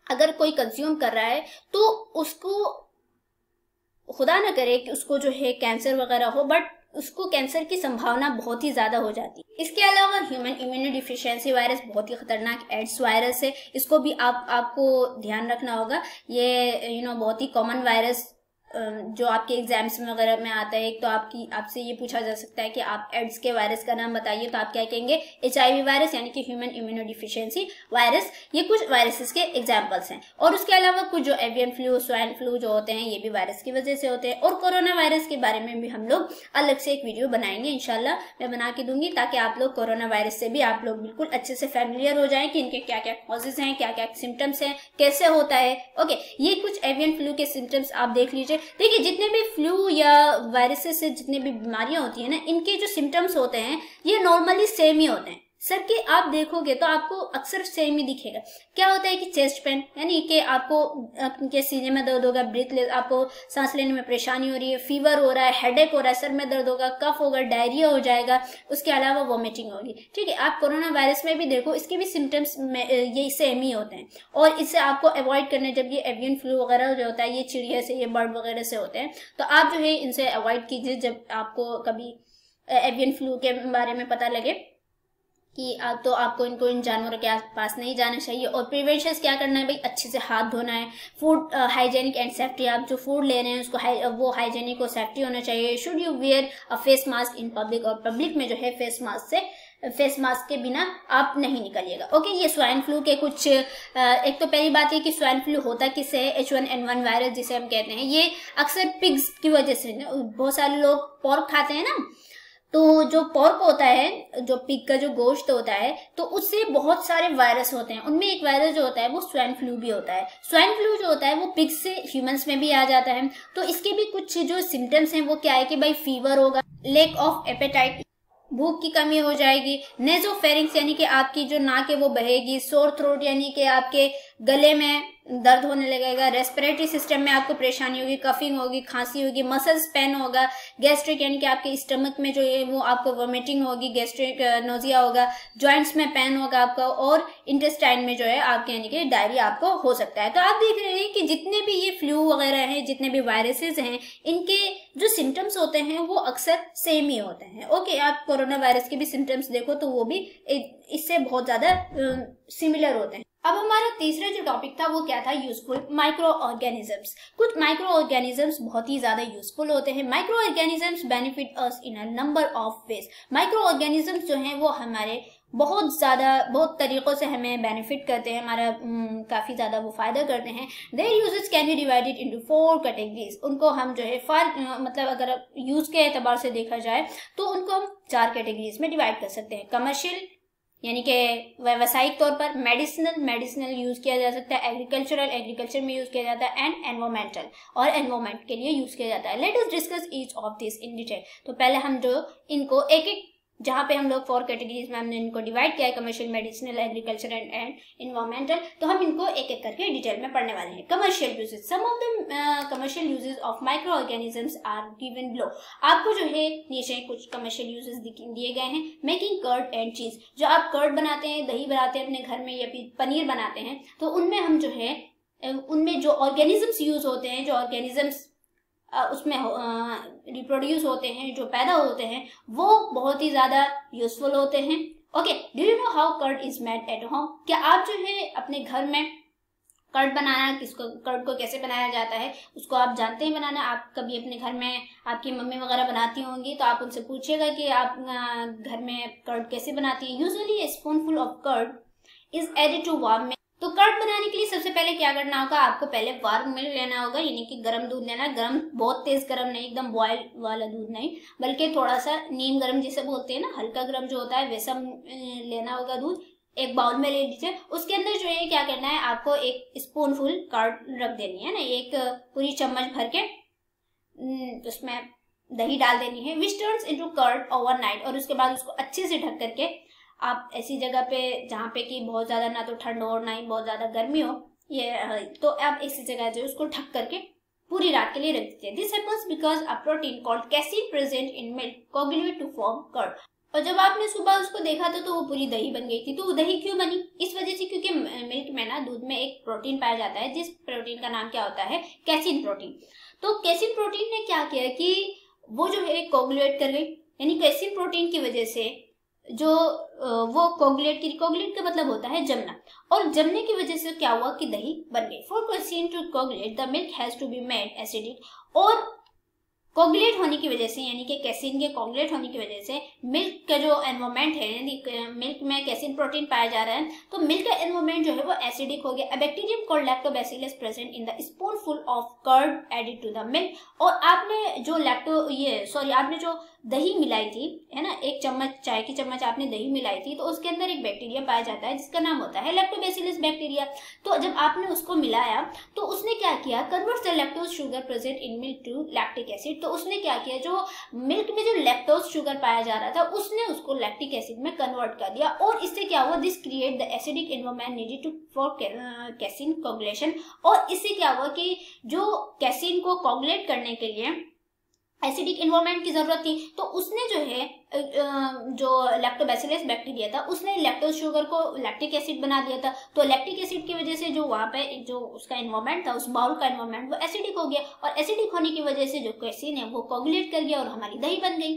अगर कोई कंज्यूम कर रहा है तो उसको खुदा ना करे कि उसको जो है कैंसर वगैरह हो बट उसको कैंसर की संभावना बहुत ही ज़्यादा हो जाती है। इसके अलावा ह्यूमन इम्यूनो डिफिशियंसी वायरस बहुत ही खतरनाक एड्स वायरस है। इसको भी आप आपको ध्यान रखना होगा। ये यू you नो know, बहुत ही कॉमन वायरस जो आपके एग्ज़ाम्स वगैरह में आता है, एक तो आपकी, आपसे ये पूछा जा सकता है कि आप एड्स के वायरस का नाम बताइए तो आप क्या कहेंगे? एचआईवी वायरस यानी कि ह्यूमन इम्यूनो डिफिशियंसी वायरस ये कुछ वायरसेस के एग्जाम्पल्स हैं। और उसके अलावा कुछ जो एवियन फ्लू स्वाइन फ्लू जो होते हैं, ये भी वायरस की वजह से होते हैं। और कोरोना वायरस के बारे में भी हम लोग अलग से एक वीडियो बनाएँगे इनशाला मैं बना के दूँगी, ताकि आप लोग कोरोना वायरस से भी आप लोग बिल्कुल अच्छे से फेमिलियर हो जाए कि इनके क्या क्या कॉजेज हैं क्या क्या सिम्टम्स हैं, कैसे होता है। ओके ये कुछ एवियन फ्लू के सिम्टम्स आप देख लीजिए। देखिए, जितने भी फ्लू या वायरसेस से जितने भी बीमारियाँ होती हैं ना, इनके जो सिम्टम्स होते हैं, ये नॉर्मली सेम ही होते हैं। सर के आप देखोगे तो आपको अक्सर सेम ही दिखेगा। क्या होता है कि चेस्ट पेन यानी कि आपको के सीने में दर्द होगा ब्रीथ ले, आपको सांस लेने में परेशानी हो रही है फीवर हो रहा है हेडेक हो रहा है, सर में दर्द होगा कफ होगा डायरिया हो जाएगा, उसके अलावा वॉमिटिंग होगी। ठीक है, आप कोरोना वायरस में भी देखो, इसके भी सिम्टम्स ये सेम ही होते हैं। और इससे आपको अवॉइड करना, जब ये एवियन फ्लू वगैरह जो होता है, ये चिड़िया से, ये बर्ड वगैरह से होते हैं तो आप जो है इनसे अवॉइड कीजिए जब आपको कभी एवियन फ्लू के बारे में पता लगे। कि आप तो आपको इनको इन जानवरों के पास नहीं जाना चाहिए। और प्रिवेंशन क्या करना है भाई? अच्छे से हाथ धोना है। फ़ूड हाइजेनिक एंड सेफ्टी आप जो फ़ूड ले रहे हैं उसको हाई, वो हाइजेनिक और सेफ्टी होना चाहिए। Should you wear a face mask in public और पब्लिक में जो है फेस मास्क से फेस मास्क के बिना आप नहीं निकलिएगा। ओके ये स्वाइन फ्लू के कुछ एक तो पहली बात है कि स्वाइन फ्लू होता किससे है? H one N one virus जिसे हम कहते हैं। ये अक्सर पिग्स की वजह से बहुत सारे लोग पॉर्क खाते हैं ना? तो जो पॉर्क होता है, जो पिग का जो गोश्त होता है तो उससे बहुत सारे वायरस होते हैं। उनमें एक वायरस जो होता है, वो स्वाइन फ्लू भी होता है। स्वाइन फ्लू जो होता है, वो पिग से ह्यूमंस में भी आ जाता है। तो इसके भी कुछ जो सिम्टम्स हैं, वो क्या है कि भाई फीवर होगा लेक ऑफ़ एपेटाइट भूख की कमी हो जाएगी नेजोफेरिंग्स यानी कि आपकी जो नाक है, वो बहेगी सोर थ्रोट यानी कि आपके गले में दर्द होने लगेगा रेस्पिरेटरी सिस्टम में आपको परेशानी होगी कफिंग होगी, खांसी होगी मसल्स पेन होगा गैस्ट्रिक यानी कि आपके स्टमक में जो है वो आपको वॉमिटिंग होगी गैस्ट्रिक नोजिया होगा जॉइंट्स में पेन होगा आपका और इंटेस्टाइन में जो है आपके यानी कि डायरिया आपको हो सकता है। तो आप देख रहे हैं कि जितने भी ये फ्लू वगैरह हैं, जितने भी वायरसेज हैं, इनके जो सिम्टम्स होते हैं वो अक्सर सेम ही होते हैं। ओके आप कोरोना वायरस के भी सिम्टम्स देखो तो वो भी इससे बहुत ज़्यादा सिमिलर होते हैं। अब हमारा तीसरा जो टॉपिक था वो क्या था? यूजफुल माइक्रो ऑर्गेनिजम्स कुछ माइक्रो ऑर्गेनिजम्स बहुत ही ज़्यादा यूजफुल होते हैं। Micro organisms benefit us in a number of ways micro organisms जो हैं वो हमारे बहुत ज़्यादा, बहुत तरीक़ों से हमें बेनिफिट करते हैं, हमारा काफ़ी ज़्यादा वो फ़ायदा करते हैं। Their uses can be divided into four categories उनको हम जो है फार मतलब अगर यूज़ के अतबार से देखा जाए तो उनको हम चार कैटेगरीज में डिवाइड कर सकते हैं। कमर्शियल यानी कि व्यवसायिक तौर पर मेडिसिनल मेडिसिनल यूज़ किया जा सकता है एग्रीकल्चरल एग्रीकल्चर में यूज़ किया जाता है एंड एनवायरमेंटल और एनवायरमेंट के लिए यूज़ किया जाता है। Let us discuss each of this in detail तो पहले हम जो इनको एक एक जहाँ पे हम लोग फोर कैटेगरीज में हमने इनको डिवाइड किया है commercial medicinal agriculture and and environmental तो हम इनको एक एक करके डिटेल में पढ़ने वाले हैं। Commercial uses some of the commercial uses of micro organisms are given below आपको जो है, नीचे कुछ कमर्शियल यूजेस दिए गए हैं। मेकिंग कर्ड एंड चीज़ जो आप कर्ड बनाते हैं, दही बनाते हैं अपने घर में या फिर पनीर बनाते हैं तो उनमें हम जो है, उनमें जो ऑर्गेनिजम्स यूज़ होते हैं, जो ऑर्गेनिजम्स उसमें रिप्रोड्यूस होते हैं, जो पैदा होते हैं, वो बहुत ही ज़्यादा यूजफुल होते हैं। Okay do you know how curd is made at home क्या आप जो है अपने घर में कर्ड बनाना, किसको कर्ड को कैसे बनाया जाता है, उसको आप जानते हैं बनाना? आप कभी अपने घर में आपकी मम्मी वगैरह बनाती होंगी तो आप उनसे पूछिएगा कि आप घर में कर्ड कैसे बनाती है। Usually spoon full of curd is added to warm तो कर्ड बनाने के लिए सबसे पहले क्या करना होगा? आपको पहले वार्म मिल्क लेना होगा, यानी कि गर्म दूध लेना। है गर्म बहुत तेज गर्म नहीं, एकदम बॉयल वाला दूध नहीं, बल्कि थोड़ा सा नीम गर्म जिसे बोलते हैं ना, हल्का गर्म जो होता है, वैसा लेना होगा दूध। एक बाउल में ले लीजिए। उसके अंदर जो है, क्या करना है, आपको एक स्पून फुल कर्ड रख देनी है ना? एक पूरी चम्मच भर के उसमें दही डाल देनी है। विच इनटू कर्ड ओवरनाइट और उसके बाद उसको अच्छे से ढक करके आप ऐसी जगह पे, जहाँ पे कि बहुत ज़्यादा ना तो ठंड हो ना ही बहुत ज़्यादा गर्मी हो, ये तो आप ऐसी जगह जो उसको ढक करके पूरी रात के लिए रख दीजिए। This happens because a protein called casein present in milk coagulate to form curd और जब आपने सुबह उसको देखा था तो वो पूरी दही बन गई थी तो वो दही क्यों बनी? इस वजह से क्योंकि मिल्क में ना दूध में एक प्रोटीन पाया जाता है, जिस प्रोटीन का नाम क्या होता है? कैसिन प्रोटीन तो कैसिन प्रोटीन ने क्या किया कि वो जो है कोगुलेट कर गई, यानी कैसिन प्रोटीन की वजह से जो वो कोगुलेट की कोगुलेट का मतलब होता है जमना। और जमने की वजह से क्या हुआ कि दही बन गई। For question to coagulate the milk has to be made acidic और कोगुलेट होने की वजह से, यानी कि कैसिन के कोगुलेट होने की वजह से मिल्क का जो एनवायरमेंट है, यानी मिल्क में कैसिन प्रोटीन पाया जा रहा है तो मिल्क का एनवायरमेंट जो है वो एसिडिक हो गया। Bacterium called lactobacillus present in the spoon full of curd added to the milk और आपने जो लैक्टो ये सॉरी आपने जो दही मिलाई थी, है ना? एक चम्मच, चाय की चम्मच आपने दही मिलाई थी तो उसके अंदर एक बैक्टीरिया पाया जाता है, जिसका नाम होता है लैक्टोबैसिलस बैक्टीरिया तो जब आपने उसको मिलाया तो उसने क्या किया? Convert the lactose sugar present in milk to lactic acid तो उसने क्या किया? जो मिल्क में जो लैक्टोज शुगर पाया जा रहा था, उसने उसको लैक्टिक एसिड में कन्वर्ट कर दिया और इससे क्या हुआ? This create the acidic environment needed to for casein coagulation और इससे क्या हुआ कि जो कैसिन को कोगुलेट करने के लिए एसिडिक इन्वायरमेंट की ज़रूरत थी तो उसने जो है जो लैक्टोबैसिलस बैक्टीरिया था, उसने लैक्टोज शुगर को लैक्टिक एसिड बना दिया था। तो लैक्टिक एसिड की वजह से जो वहाँ पे जो उसका इन्वायरमेंट था, उस बाउल का इन्वायरमेंट वो एसिडिक हो गया और एसिडिक होने की वजह से जो कैसिन है, वो कॉगुलेट कर गया और हमारी दही बन गई।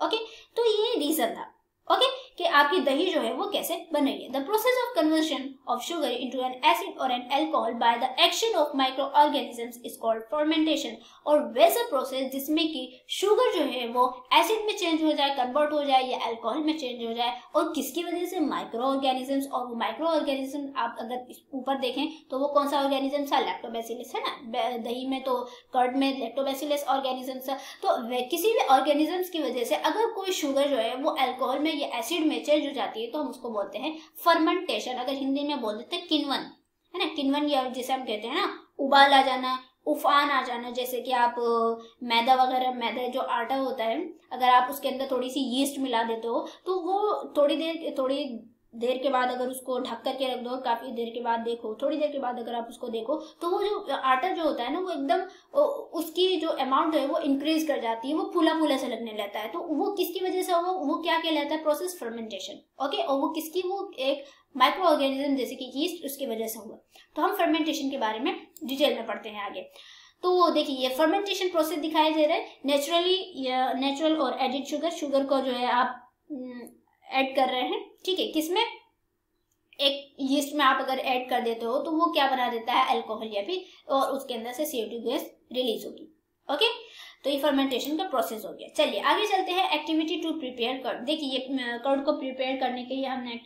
ओके तो ये रीजन था। ओके कि आपकी दही जो है वो कैसे बन रही है? The process of conversion of sugar into an acid और an alcohol by the action of micro organisms is called fermentation और वैसा प्रोसेस जिसमें कि शुगर जो है वो एसिड में चेंज हो जाए कन्वर्ट हो जाए या एल्कोहल में चेंज हो जाए, और किसकी वजह से? माइक्रो ऑर्गेनिजम्स और वो माइक्रो ऑर्गेनिज्म आप अगर ऊपर देखें तो वो कौन सा ऑर्गेनिज्म था? लैक्टोबैसिलस है ना? दही में तो कर्ड में लैक्टोबैसिलस ऑर्गेनिजम्स था। तो किसी भी ऑर्गेनिजम्स की वजह से अगर कोई शुगर जो है वो एल्कोहल में या एसिड में मेचर जो जाती है तो हम उसको बोलते हैं फर्मेंटेशन अगर हिंदी में बोल देते किनवन है ना? किनवन या जिसे हम कहते हैं ना, उबाल आ जाना, उफान आ जाना, जैसे कि आप मैदा वगैरह, मैदा जो आटा होता है, अगर आप उसके अंदर थोड़ी सी यीस्ट मिला देते हो तो वो थोड़ी देर, थोड़ी देर के बाद अगर उसको ढक करके रख दो, काफ़ी देर के बाद देखो, थोड़ी देर के बाद अगर आप उसको देखो तो वो जो आटा जो होता है ना, वो एकदम उसकी जो अमाउंट है, वो इंक्रीज कर जाती है, वो फूला फूला से लगने लगता है। तो वो किसकी वजह से वो वो क्या कहलाता है? प्रोसेस फर्मेंटेशन ओके और वो किसकी? वो एक माइक्रो ऑर्गेनिज्म जैसे कि ईस्ट उसकी वजह से हुआ। तो हम फर्मेंटेशन के बारे में डिटेल में पढ़ते हैं आगे। तो देखिए, ये फर्मेंटेशन प्रोसेस दिखाई दे रहा है। नेचुरली नेचुरल और एडिड शुगर शुगर को जो है आप ऐड कर रहे हैं, ठीक है? किसमें? एक यीस्ट में आप अगर ऐड कर देते हो तो वो क्या बना देता है? अल्कोहल या फिर, और उसके अंदर से सीओ टू गैस रिलीज़ होगी ओके तो ये फर्मेंटेशन का प्रोसेस हो गया। चलिए, आगे चलते हैं एक्टिविटी टू प्रिपेयर कर्ड देखिए, ये कर्ड को प्रिपेयर करने के लिए हमने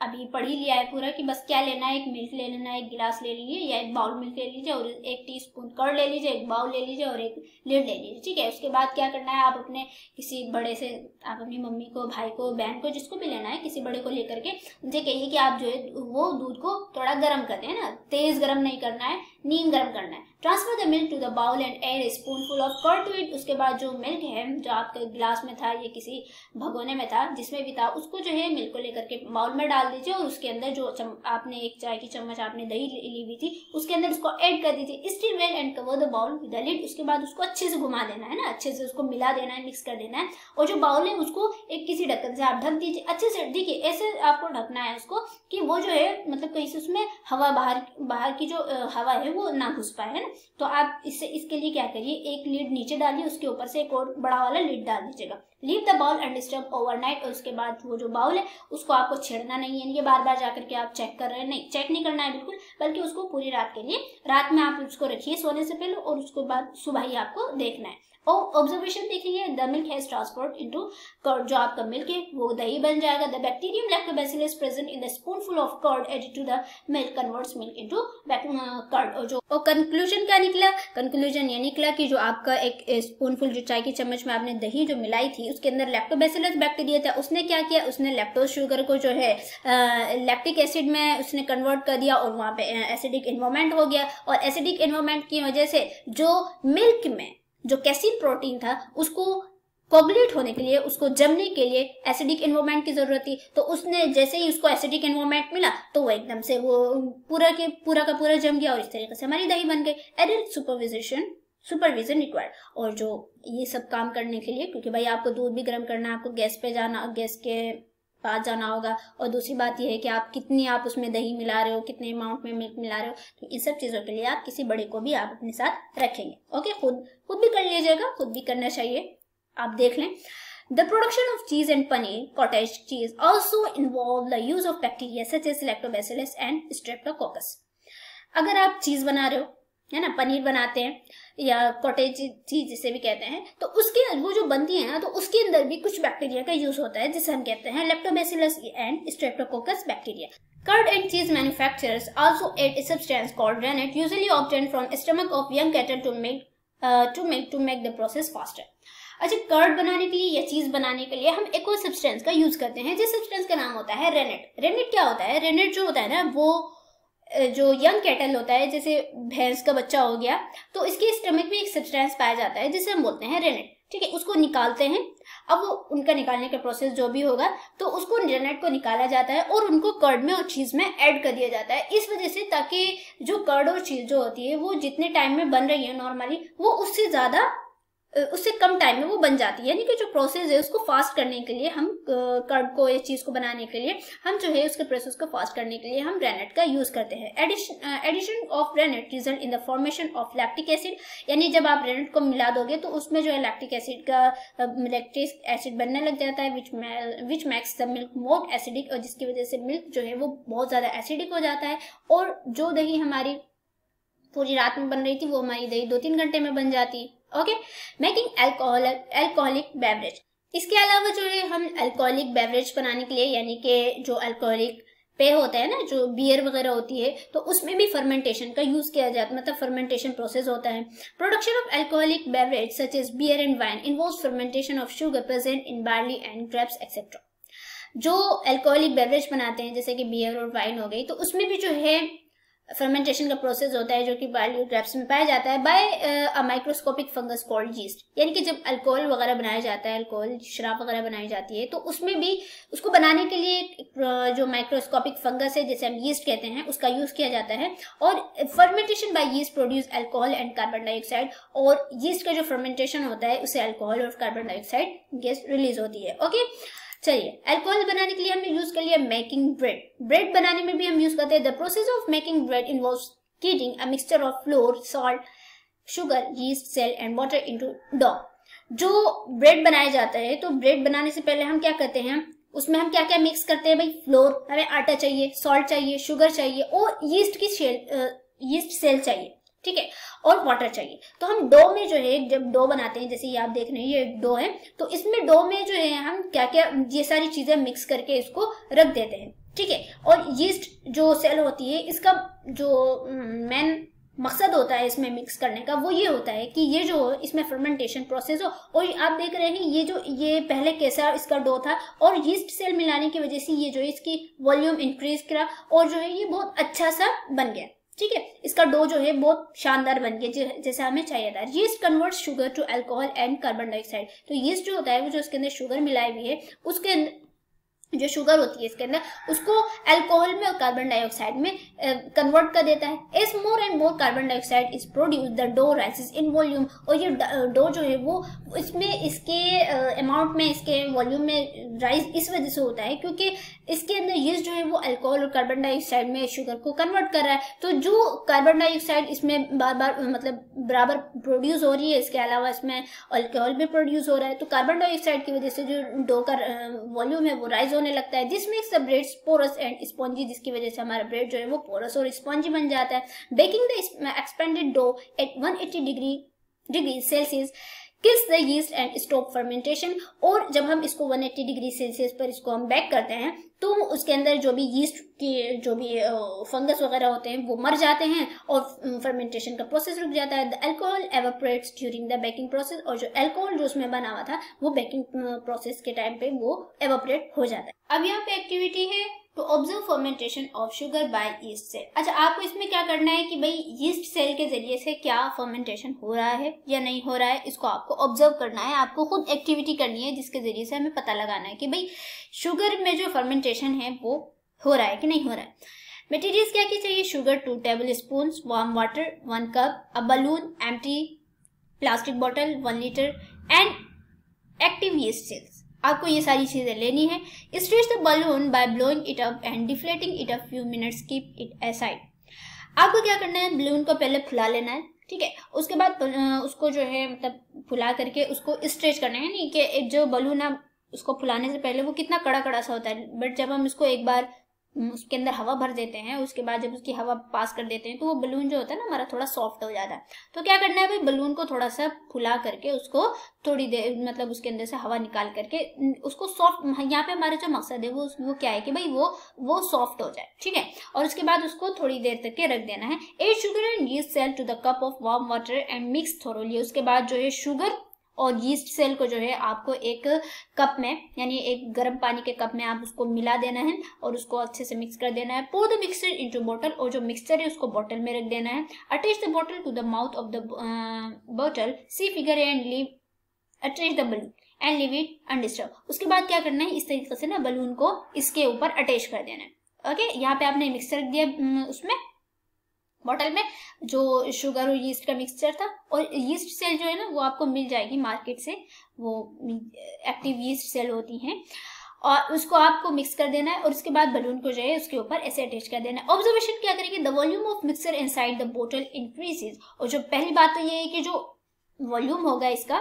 अभी पढ़ ही लिया है पूरा कि बस क्या लेना है, एक मिल्क ले लेना है, एक गिलास ले लीजिए या एक बाउल मिल्क ले लीजिए और एक टी स्पून कर ले लीजिए, एक बाउल ले लीजिए और एक लीड ले लीजिए, ठीक है? उसके बाद क्या करना है, आप अपने किसी बड़े से, आप अपनी मम्मी को, भाई को, बहन को, जिसको भी लेना है, किसी बड़े को लेकर के उनसे कहिए कि आप जो है वो दूध को थोड़ा गर्म कर दें ना? तेज गर्म नहीं करना है नीम गर्म करना है। Transfer the milk to the bowl and add spoon full of curd to it उसके बाद जो मिल्क है, जो आपके गिलास में था, या किसी भगोने में था, जिसमें भी था, उसको जो है मिल्क को लेकर के बाउल में डाल दीजिए और उसके अंदर जो आपने एक चाय की चम्मच आपने दही ली हुई थी, उसके अंदर उसको ऐड कर दीजिए। Stir well and cover the bowl with lid उसके बाद उसको अच्छे से घुमा देना है ना, अच्छे से उसको मिला देना है मिक्स कर देना है। और जो बाउल है, उसको एक किसी ढक्कन से आप ढक दीजिए। अच्छे से, देखिए, ऐसे आपको ढकना है उसको कि वो जो है मतलब कहीं से उसमें हवा बाहर बाहर की जो हवा है वो ना घुस पाए, है ना? तो आप इससे इसके लिए क्या करिए, एक लीड नीचे डालिए, उसके ऊपर से एक और बड़ा वाला लीड डाल दीजिएगा। Leave the bowl undisturb disturb overnight और उसके बाद वो जो बाउल है, उसको आपको छेड़ना नहीं है। ये बार बार जाकर के आप चेक कर रहे हैं। नहीं चेक नहीं करना है बिल्कुल, बल्कि उसको पूरी रात के लिए, रात में आप उसको रखिए सोने से पहले, और उसके बाद, सुबह ही आपको देखना है। ऑब्जर्वेशन देखेंगे the milk has transport into curd जो आपका मिल्क है, वो दही बन जाएगा। The bacterium lactobacillus present in the spoonful of curd added to the milk converts milk into curd और जो, और कंक्लूजन क्या निकला? कंक्लूजन ये निकला कि जो आपका एक स्पूनफुल जो चाय की चम्मच में आपने दही जो मिलाई थी, उसके अंदर लैक्टोबैसिलस बैक्टीरिया था। उसने क्या किया? उसने लैक्टोज शुगर को जो है लैक्टिक एसिड में उसने कन्वर्ट कर दिया और वहाँ पे एसिडिक इन्वॉर्मेंट हो गया। और एसिडिक इन्वॉर्मेंट की वजह से जो मिल्क में जो कैसिन प्रोटीन था, उसको कोगुलेट होने के लिए, उसको जमने के लिए एसिडिक एनवायरमेंट की ज़रूरत थी। तो उसने जैसे ही उसको एसिडिक एनवायरमेंट मिला तो वो एकदम से वो पूरा के पूरा का पूरा जम गया और इस तरीके से हमारी दही बन गई। एडिट सुपरविजेशन सुपरविजन रिक्वायर्ड और जो ये सब काम करने के लिए, क्योंकि भाई आपको दूध भी गर्म करना है, आपको गैस पे जाना, गैस के पास जाना होगा। और दूसरी बात यह है कि आप कितनी आप उसमें दही मिला रहे हो कितने अमाउंट में मिल्क मिला रहे हो तो इन सब चीज़ों के लिए आप किसी बड़े को भी आप अपने साथ रखेंगे। ओके खुद खुद भी कर लीजिएगा खुद भी करना चाहिए। आप देख लें। The production of cheese and paneer, cottage cheese, also involve the use of bacteria such as lactobacillus and streptococcus. अगर आप चीज़ बना रहे हो है ना पनीर बनाते हैं या कॉटेज चीज़ जिसे भी कहते हैं तो उसके वो जो बनती है ना तो उसके अंदर भी कुछ बैक्टीरिया का यूज़ होता है जिसे हम कहते हैं lactobacillus and streptococcus bacteria Curd and cheese manufacturers also add a substance called rennet, usually obtained from stomach of young cattle to make uh, to make to make the process. अच्छा curd बनाने के लिए या चीज़ बनाने के लिए हम एक और सब्सटेंस का यूज़ करते हैं जिस सब्सटेंस का नाम होता है रेनेट रेनेट क्या होता है? रेनेट जो होता है ना वो जो यंग कैटल होता है, जैसे भैंस का बच्चा हो गया तो इसके स्टमक में एक सब्सटेंस पाया जाता है, जिसे हम बोलते हैं रेनेट ठीक है, उसको निकालते हैं। अब वो उनका निकालने का प्रोसेस जो भी होगा तो उसको रेनेट को निकाला जाता है और उनको कर्ड में और चीज़ में ऐड कर दिया जाता है। इस वजह से ताकि जो कर्ड और चीज़ जो होती है, वो जितने टाइम में बन रही है नॉर्मली वो उससे ज़्यादा उससे कम टाइम में वो बन जाती है। यानी कि जो प्रोसेस है, उसको फास्ट करने के लिए हम कर्ड को या चीज़ को बनाने के लिए हम जो है, उसके प्रोसेस को फास्ट करने के लिए हम रेनेट का यूज़ करते हैं। Addition addition of rennet result in the formation of lactic acid यानी जब आप रेनेट को मिला दोगे तो उसमें जो है लैक्टिक एसिड का लैक्टिक एसिड बनने लग जाता है which which makes the milk more acidic और जिसकी वजह से मिल्क जो है, वो बहुत ज़्यादा एसिडिक हो जाता है। और जो दही हमारी पूरी रात में बन रही थी, वो हमारी दही दो तीन घंटे में बन जाती। Okay making alcohol alcoholic beverage इसके अलावा जो है हम अल्कोहलिक बेवरेज बनाने के लिए, यानी कि जो अल्कोहलिक पे होता है ना, जो बियर वगैरह होती है तो उसमें भी फर्मेंटेशन का यूज़ किया जाता है मतलब फर्मेंटेशन प्रोसेस होता है। Production of alcoholic beverage such as beer and wine involve fermentation of sugar present in barley and grapes etcetera जो अल्कोहलिक बेवरेज बनाते हैं, जैसे कि बियर और वाइन हो गई तो उसमें भी जो है फर्मेंटेशन का प्रोसेस होता है जो कि ग्रेप्स में पाया जाता है by a microscopic fungus called yeast यानी कि जब अल्कोहल वगैरह बनाया जाता है अल्कोहल शराब वगैरह बनाई जाती है तो उसमें भी, उसको बनाने के लिए जो माइक्रोस्कोपिक फंगस है, जैसे हम यीस्ट कहते हैं, उसका यूज़ किया जाता है. और fermentation by yeast produce alcohol and carbon dioxide और यीस्ट का जो फर्मेंटेशन होता है उससे अल्कोहल और कार्बन डाइऑक्साइड गैस रिलीज़ होती है. ओके चलिए अल्कोहल बनाने के लिए हमने यूज़ कर लिया मेकिंग ब्रेड ब्रेड बनाने में भी हम यूज़ करते हैं. The process of making bread involve kneading a mixture of flour salt sugar yeast cell and water into dough जो ब्रेड बनाया जाता है तो ब्रेड बनाने से पहले हम क्या करते हैं? उसमें हम क्या क्या मिक्स करते हैं भाई? फ्लोर हमें आटा चाहिए सॉल्ट चाहिए शुगर चाहिए और यीस्ट की सेल यीस्ट सेल चाहिए. ठीक है? और वाटर चाहिए। तो हम डो में जो है, जब डो बनाते हैं, जैसे ये आप देख रहे हैं, ये डो है तो इसमें डो में जो है, हम क्या क्या ये सारी चीज़ें मिक्स करके इसको रख देते हैं। ठीक है? और यीस्ट जो सेल होती है, इसका जो मेन मकसद होता है इसमें मिक्स करने का, वो ये होता है कि ये जो इसमें फर्मेंटेशन प्रोसेस हो, और आप देख रहे हैं, ये जो, ये पहले कैसा इसका डो था, और यीस्ट सेल मिलाने की वजह से ये जो है, इसकी वॉल्यूम इंक्रीज करा, और जो है, ये बहुत अच्छा सा बन गया। ठीक है? इसका डो जो है बहुत शानदार बन गया जैसे हमें चाहिए था। Yeast convert sugar to alcohol and carbon dioxide तो यीस्ट जो होता है, वो जो उसके अंदर शुगर मिलाई हुई है, उसके जो शुगर होती है इसके अंदर, उसको अल्कोहल में और कार्बन डाइऑक्साइड में कन्वर्ट कर देता है। As more and more carbon dioxide is produce the dough rises in volume और ये डो जो है वो इसमें इसके अमाउंट में, इसके वॉल्यूम में राइज इस वजह से होता है क्योंकि इसके अंदर ये जो है वो अल्कोहल और कार्बन डाइऑक्साइड में शुगर को कन्वर्ट कर रहा है। तो जो कार्बन डाइऑक्साइड इसमें बार बार मतलब बराबर प्रोड्यूस हो रही है, इसके अलावा इसमें अल्कोहल भी प्रोड्यूस हो रहा है। तो कार्बन डाइऑक्साइड की वजह से जो डो का वॉल्यूम है वो राइज होने लगता है this makes the bread porous and spongy जिसकी वजह से हमारा ब्रेड जो है वो पोरस और स्पॉन्जी बन जाता है। Baking the expanded dough at 180 degree degree Celsius kills the yeast and stop fermentation और जब हम इसको 180 डिग्री सेल्सियस पर इसको हम बेक करते हैं तो उसके अंदर जो भी यीस्ट के जो भी फंगस वगैरह होते हैं, वो मर जाते हैं और फर्मेंटेशन का प्रोसेस रुक जाता है। The alcohol evaporates during the baking process और जो एल्कोहल जो उसमें बना हुआ था, वो बेकिंग प्रोसेस के टाइम पे वो एवोपरेट हो जाता है। अब यहाँ पे एक्टिविटी है। To observe fermentation of sugar by yeast cell अच्छा आपको इसमें क्या करना है कि भाई ईस्ट सेल के ज़रिए से क्या फर्मेंटेशन हो रहा है या नहीं हो रहा है, इसको आपको ऑब्ज़र्व करना है। आपको खुद एक्टिविटी करनी है, जिसके ज़रिए से हमें पता लगाना है कि भाई शुगर में जो फर्मेंटेशन है, वो हो रहा है कि नहीं हो रहा है। मटेरियल्स क्या क्या चाहिए? Sugar two tablespoon warm water one cup a balloon empty plastic bottle one litre and active yeast cells आपको ये सारी चीज़ें लेनी है। Stretch the balloon by blowing it up and deflating it a few minutes keep it aside आपको क्या करना है? बलून को पहले फुला लेना है, ठीक है? उसके बाद उसको जो है मतलब फुला करके उसको स्ट्रेच करना है, यानी कि जो बलून है उसको फुलाने से पहले वो कितना कड़ा कड़ा सा होता है। बट जब हम इसको एक बार उसके अंदर हवा भर देते हैं, उसके बाद जब उसकी हवा पास कर देते हैं तो वो बलून जो होता है ना, हमारा थोड़ा सॉफ्ट हो जाता है। तो क्या करना है भाई? बलून को थोड़ा सा फुला करके उसको थोड़ी देर मतलब उसके अंदर से हवा निकाल करके उसको सॉफ्ट यहाँ पे हमारा जो मकसद है वो वो क्या है कि भाई वो वो सॉफ्ट हो जाए, ठीक है? और उसके बाद उसको थोड़ी देर तक के रख देना है। Add sugar and yeast cell to the cup of warm water and mix thoroughly उसके बाद जो है शुगर और यीस्ट सेल को जो है आपको एक कप में, यानी एक गर्म पानी के कप में आप उसको मिला देना है और उसको अच्छे से मिक्स कर देना है। Pour the mixture into bottle और जो मिक्सचर है उसको बॉटल में रख देना है। Attach the bottle to the mouth of the bottle see figure and leave attach the balloon and leave it undisturbed उसके बाद क्या करना है? इस तरीके से ना बलून को इसके ऊपर अटैच कर देना है। ओके? यहाँ पे आपने मिक्सर दिया उसमें। बॉटल में जो शुगर और यीस्ट का मिक्सचर था, और यीस्ट सेल जो है ना, वो आपको मिल जाएगी मार्केट से, वो एक्टिव यीस्ट सेल होती हैं। और उसको आपको मिक्स कर देना है, और उसके बाद बलून को जो है, उसके ऊपर ऐसे अटैच कर देना है। ऑब्जर्वेशन क्या करेंगे? The volume of mixer inside the bottle increases और जो पहली बात तो ये है कि जो वॉल्यूम होगा इसका,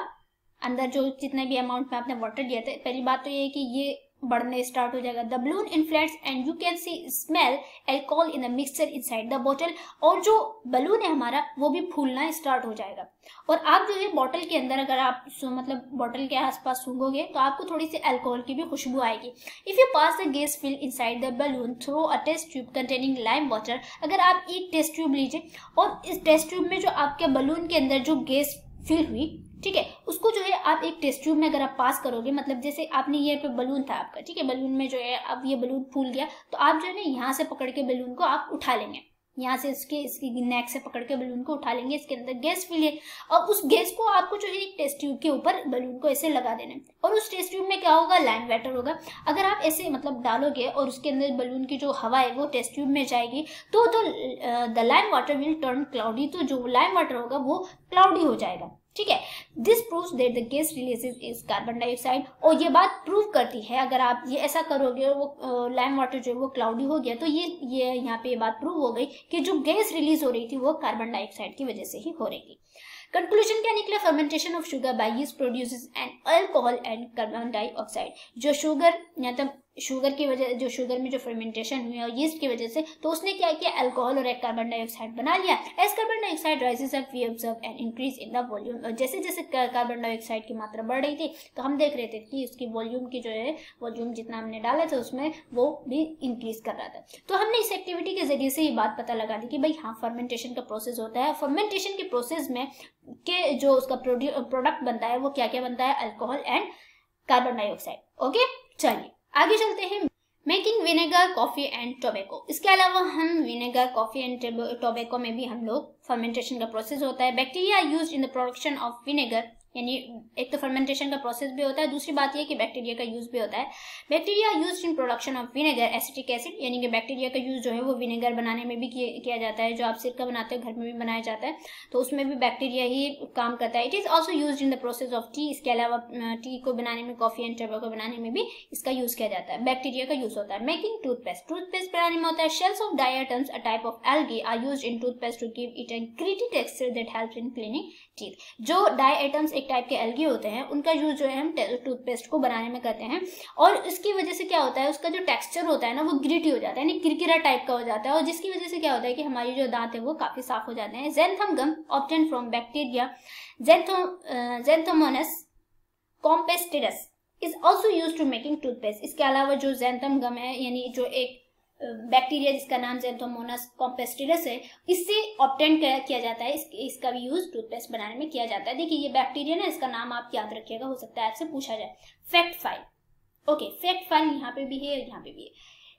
अंदर जो जितने भी अमाउंट में आपने वाटर दिया था, पहली बात तो ये है कि ये बढ़ने स्टार्ट हो जाएगा। The balloon inflates and you can see smell alcohol in the mixture inside the bottle और जो बलून है हमारा, वो भी फूलना स्टार्ट हो जाएगा। और आप जो है बॉटल के अंदर अगर आप मतलब बॉटल के आसपास सूंघोगे तो आपको थोड़ी सी अल्कोहल की भी खुशबू आएगी। If you pass the gas fill inside the balloon through a test tube containing lime water अगर आप एक टेस्ट ट्यूब लीजिए और इस टेस्ट ट्यूब में जो आपके बलून के अंदर जो गैस फिल हुई ठीक है? उसको जो है आप एक टेस्ट ट्यूब में अगर आप पास करोगे मतलब जैसे आपने ये पे बलून था आपका, ठीक है? बलून में जो है अब ये बलून फूल गया तो आप जो है ना यहाँ से पकड़ के बलून को आप उठा लेंगे। यहाँ से इसके, इसकी नेक से पकड़ के बलून को उठा लेंगे, इसके अंदर गैस फिल है। और उस गैस को आपको जो है एक टेस्ट ट्यूब के ऊपर बलून को ऐसे लगा देना और उस टेस्ट ट्यूब में क्या होगा? लाइम वाटर होगा। अगर आप ऐसे मतलब डालोगे और उसके अंदर बलून की जो हवा है, वो टेस्ट ट्यूब में जाएगी तो the lime water will turn cloudy तो जो लाइम वाटर होगा वो क्लाउडी हो जाएगा। ठीक है? This prove that the gas releases is carbon dioxide और ये बात प्रूव करती है, अगर आप ये ऐसा करोगे, वो लाइम वाटर जो है वो क्लाउडी हो गया तो ये ये यहाँ पे ये बात प्रूव हो गई कि जो गैस रिलीज़ हो रही थी वो कार्बन डाइऑक्साइड की वजह से ही हो रही थी। कंक्लूजन क्या निकला? Fermentation of sugar by yeast produces an alcohol and carbon dioxide जो शुगर या तो शुगर की वजह, जो शुगर में जो फर्मेंटेशन हुई और यीस्ट की वजह से तो उसने क्या किया? अल्कोहल और एक कार्बन डाइऑक्साइड बना लिया। As carbon dioxide rises up we observe and increase in the volume और जैसे जैसे कार्बन डाइऑक्साइड की मात्रा बढ़ रही थी तो हम देख रहे थे कि उसकी वॉल्यूम की जो है वॉल्यूम जितना हमने डाला था, उसमें वो भी इंक्रीज कर रहा था। तो हमने इस एक्टिविटी के ज़रिए से ये बात पता लगा दी कि भाई हाँ फर्मेंटेशन का प्रोसेस होता है। फर्मेंटेशन के प्रोसेस में के जो उसका प्रोडक्ट बनता है, वो क्या क्या बनता है? Alcohol and carbon dioxide okay चलिए। आगे चलते हैं। Making vinegar coffee and tobacco इसके अलावा हम विनेगर कॉफ़ी एंड टोबैको में भी हम लोग फर्मेंटेशन का प्रोसेस होता है। Bacteria use in the production of vinegar यानी एक तो फर्मेंटेशन का प्रोसेस भी होता है, दूसरी बात यह कि बैक्टीरिया का यूज़ भी होता है। Bacteria use in production of vinegar acetic acid यानी कि बैक्टीरिया का यूज़ जो है वो विनेगर बनाने में भी किया जाता है, जो आप सिरका बनाते हो, घर में भी बनाया जाता है तो उसमें भी बैक्टीरिया ही काम करता है। It is also use in the process of tea इसके अलावा टी को बनाने में कॉफ़ी एंड को बनाने में भी इसका यूज़ किया जाता है। बैक्टीरिया का यूज़ होता है। मेकिंग टूथपेस्ट टूथपेस्ट बनाने में होता है। Shells of diatoms a type of algae are use in toothpaste to give it an gritty texture that help in cleaning teeth जो डाई आइटम्स एक टाइप के एल्गी होते हैं, उनका यूज़ जो है हम टूथपेस्ट को बनाने में करते हैं। और इसकी वजह से क्या होता है, उसका जो टेक्सचर होता है ना, वो ग्रिटी हो जाता है, यानी किरकिरा टाइप का हो जाता है। और जिसकी वजह से क्या होता है कि हमारी जो दांत है, वो काफ़ी साफ़ हो जाते हैं। Xanthan gum obtained from bacteria xantho Xanthomonas campestris is also use to making toothpaste इसके अलावा जो जेंथम गम है, यानी जो एक बैक्टीरिया जिसका नाम जेंथोमोनस कॉम्पेस्टिलस है इससे ऑप्टेंट किया जाता है इस, इसका भी यूज़ टूथपेस्ट बनाने में किया जाता है। देखिए ये बैक्टीरिया ना इसका नाम आप याद रखिएगा हो सकता है आपसे पूछा जाए। Fact file okay fact file यहाँ पे भी है यहाँ पे भी है।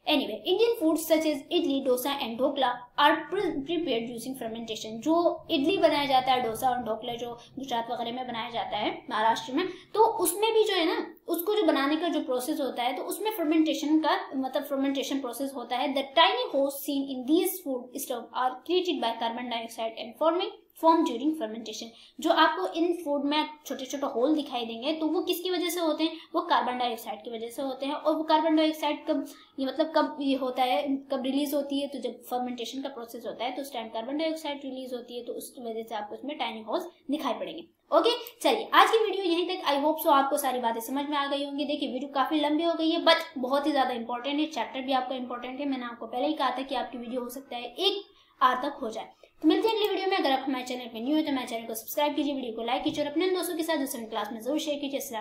Anyway, Indian foods such as idli, dosa and dhokla are prepared using fermentation. जो इडली बनाया जाता है डोसा और ढोकला जो गुजरात वगैरह में बनाया जाता है महाराष्ट्र में तो उसमें भी जो है ना उसको जो बनाने का जो प्रोसेस होता है तो उसमें फर्मेंटेशन का मतलब फर्मेंटेशन प्रोसेस होता है the tiny host seen in these food stuff are created by carbon dioxide and forming form during fermentation जो आपको इन फ़ूड में छोटे छोटे होल दिखाई देंगे तो वो किसकी वजह से होते हैं? वो कार्बन डाइऑक्साइड की वजह से होते हैं। और वो कार्बन डाइऑक्साइड कब, ये मतलब कब ये होता है? कब रिलीज़ होती है? तो जब फर्मेंटेशन का प्रोसेस होता है तो उस टाइम कार्बन डाइऑक्साइड रिलीज़ होती है तो उस वजह से आपको उसमें टाइनी होल्स दिखाई पड़ेंगे। ओके चलिए, आज की वीडियो यहीं तक। आई होप सो आपको सारी बातें समझ में आ गई होंगी। देखिए वीडियो काफ़ी लंबी हो गई है बट बहुत ही ज़्यादा इंपॉर्टेंट है। चैप्टर भी आपका इंपॉर्टेंट है। मैंने आपको पहले ही कहा था कि आपकी वीडियो हो सकता है एक आर तक हो जाए। तो मिलते हैं अगली वीडियो में। अगर आप हमारे चैनल पर न्यू है तो हमारे चैनल को सब्सक्राइब कीजिए, वीडियो को लाइक कीजिए और अपने दोस्तों के साथ दूसरे क्लास में ज़रूर शेयर कीजिए। असल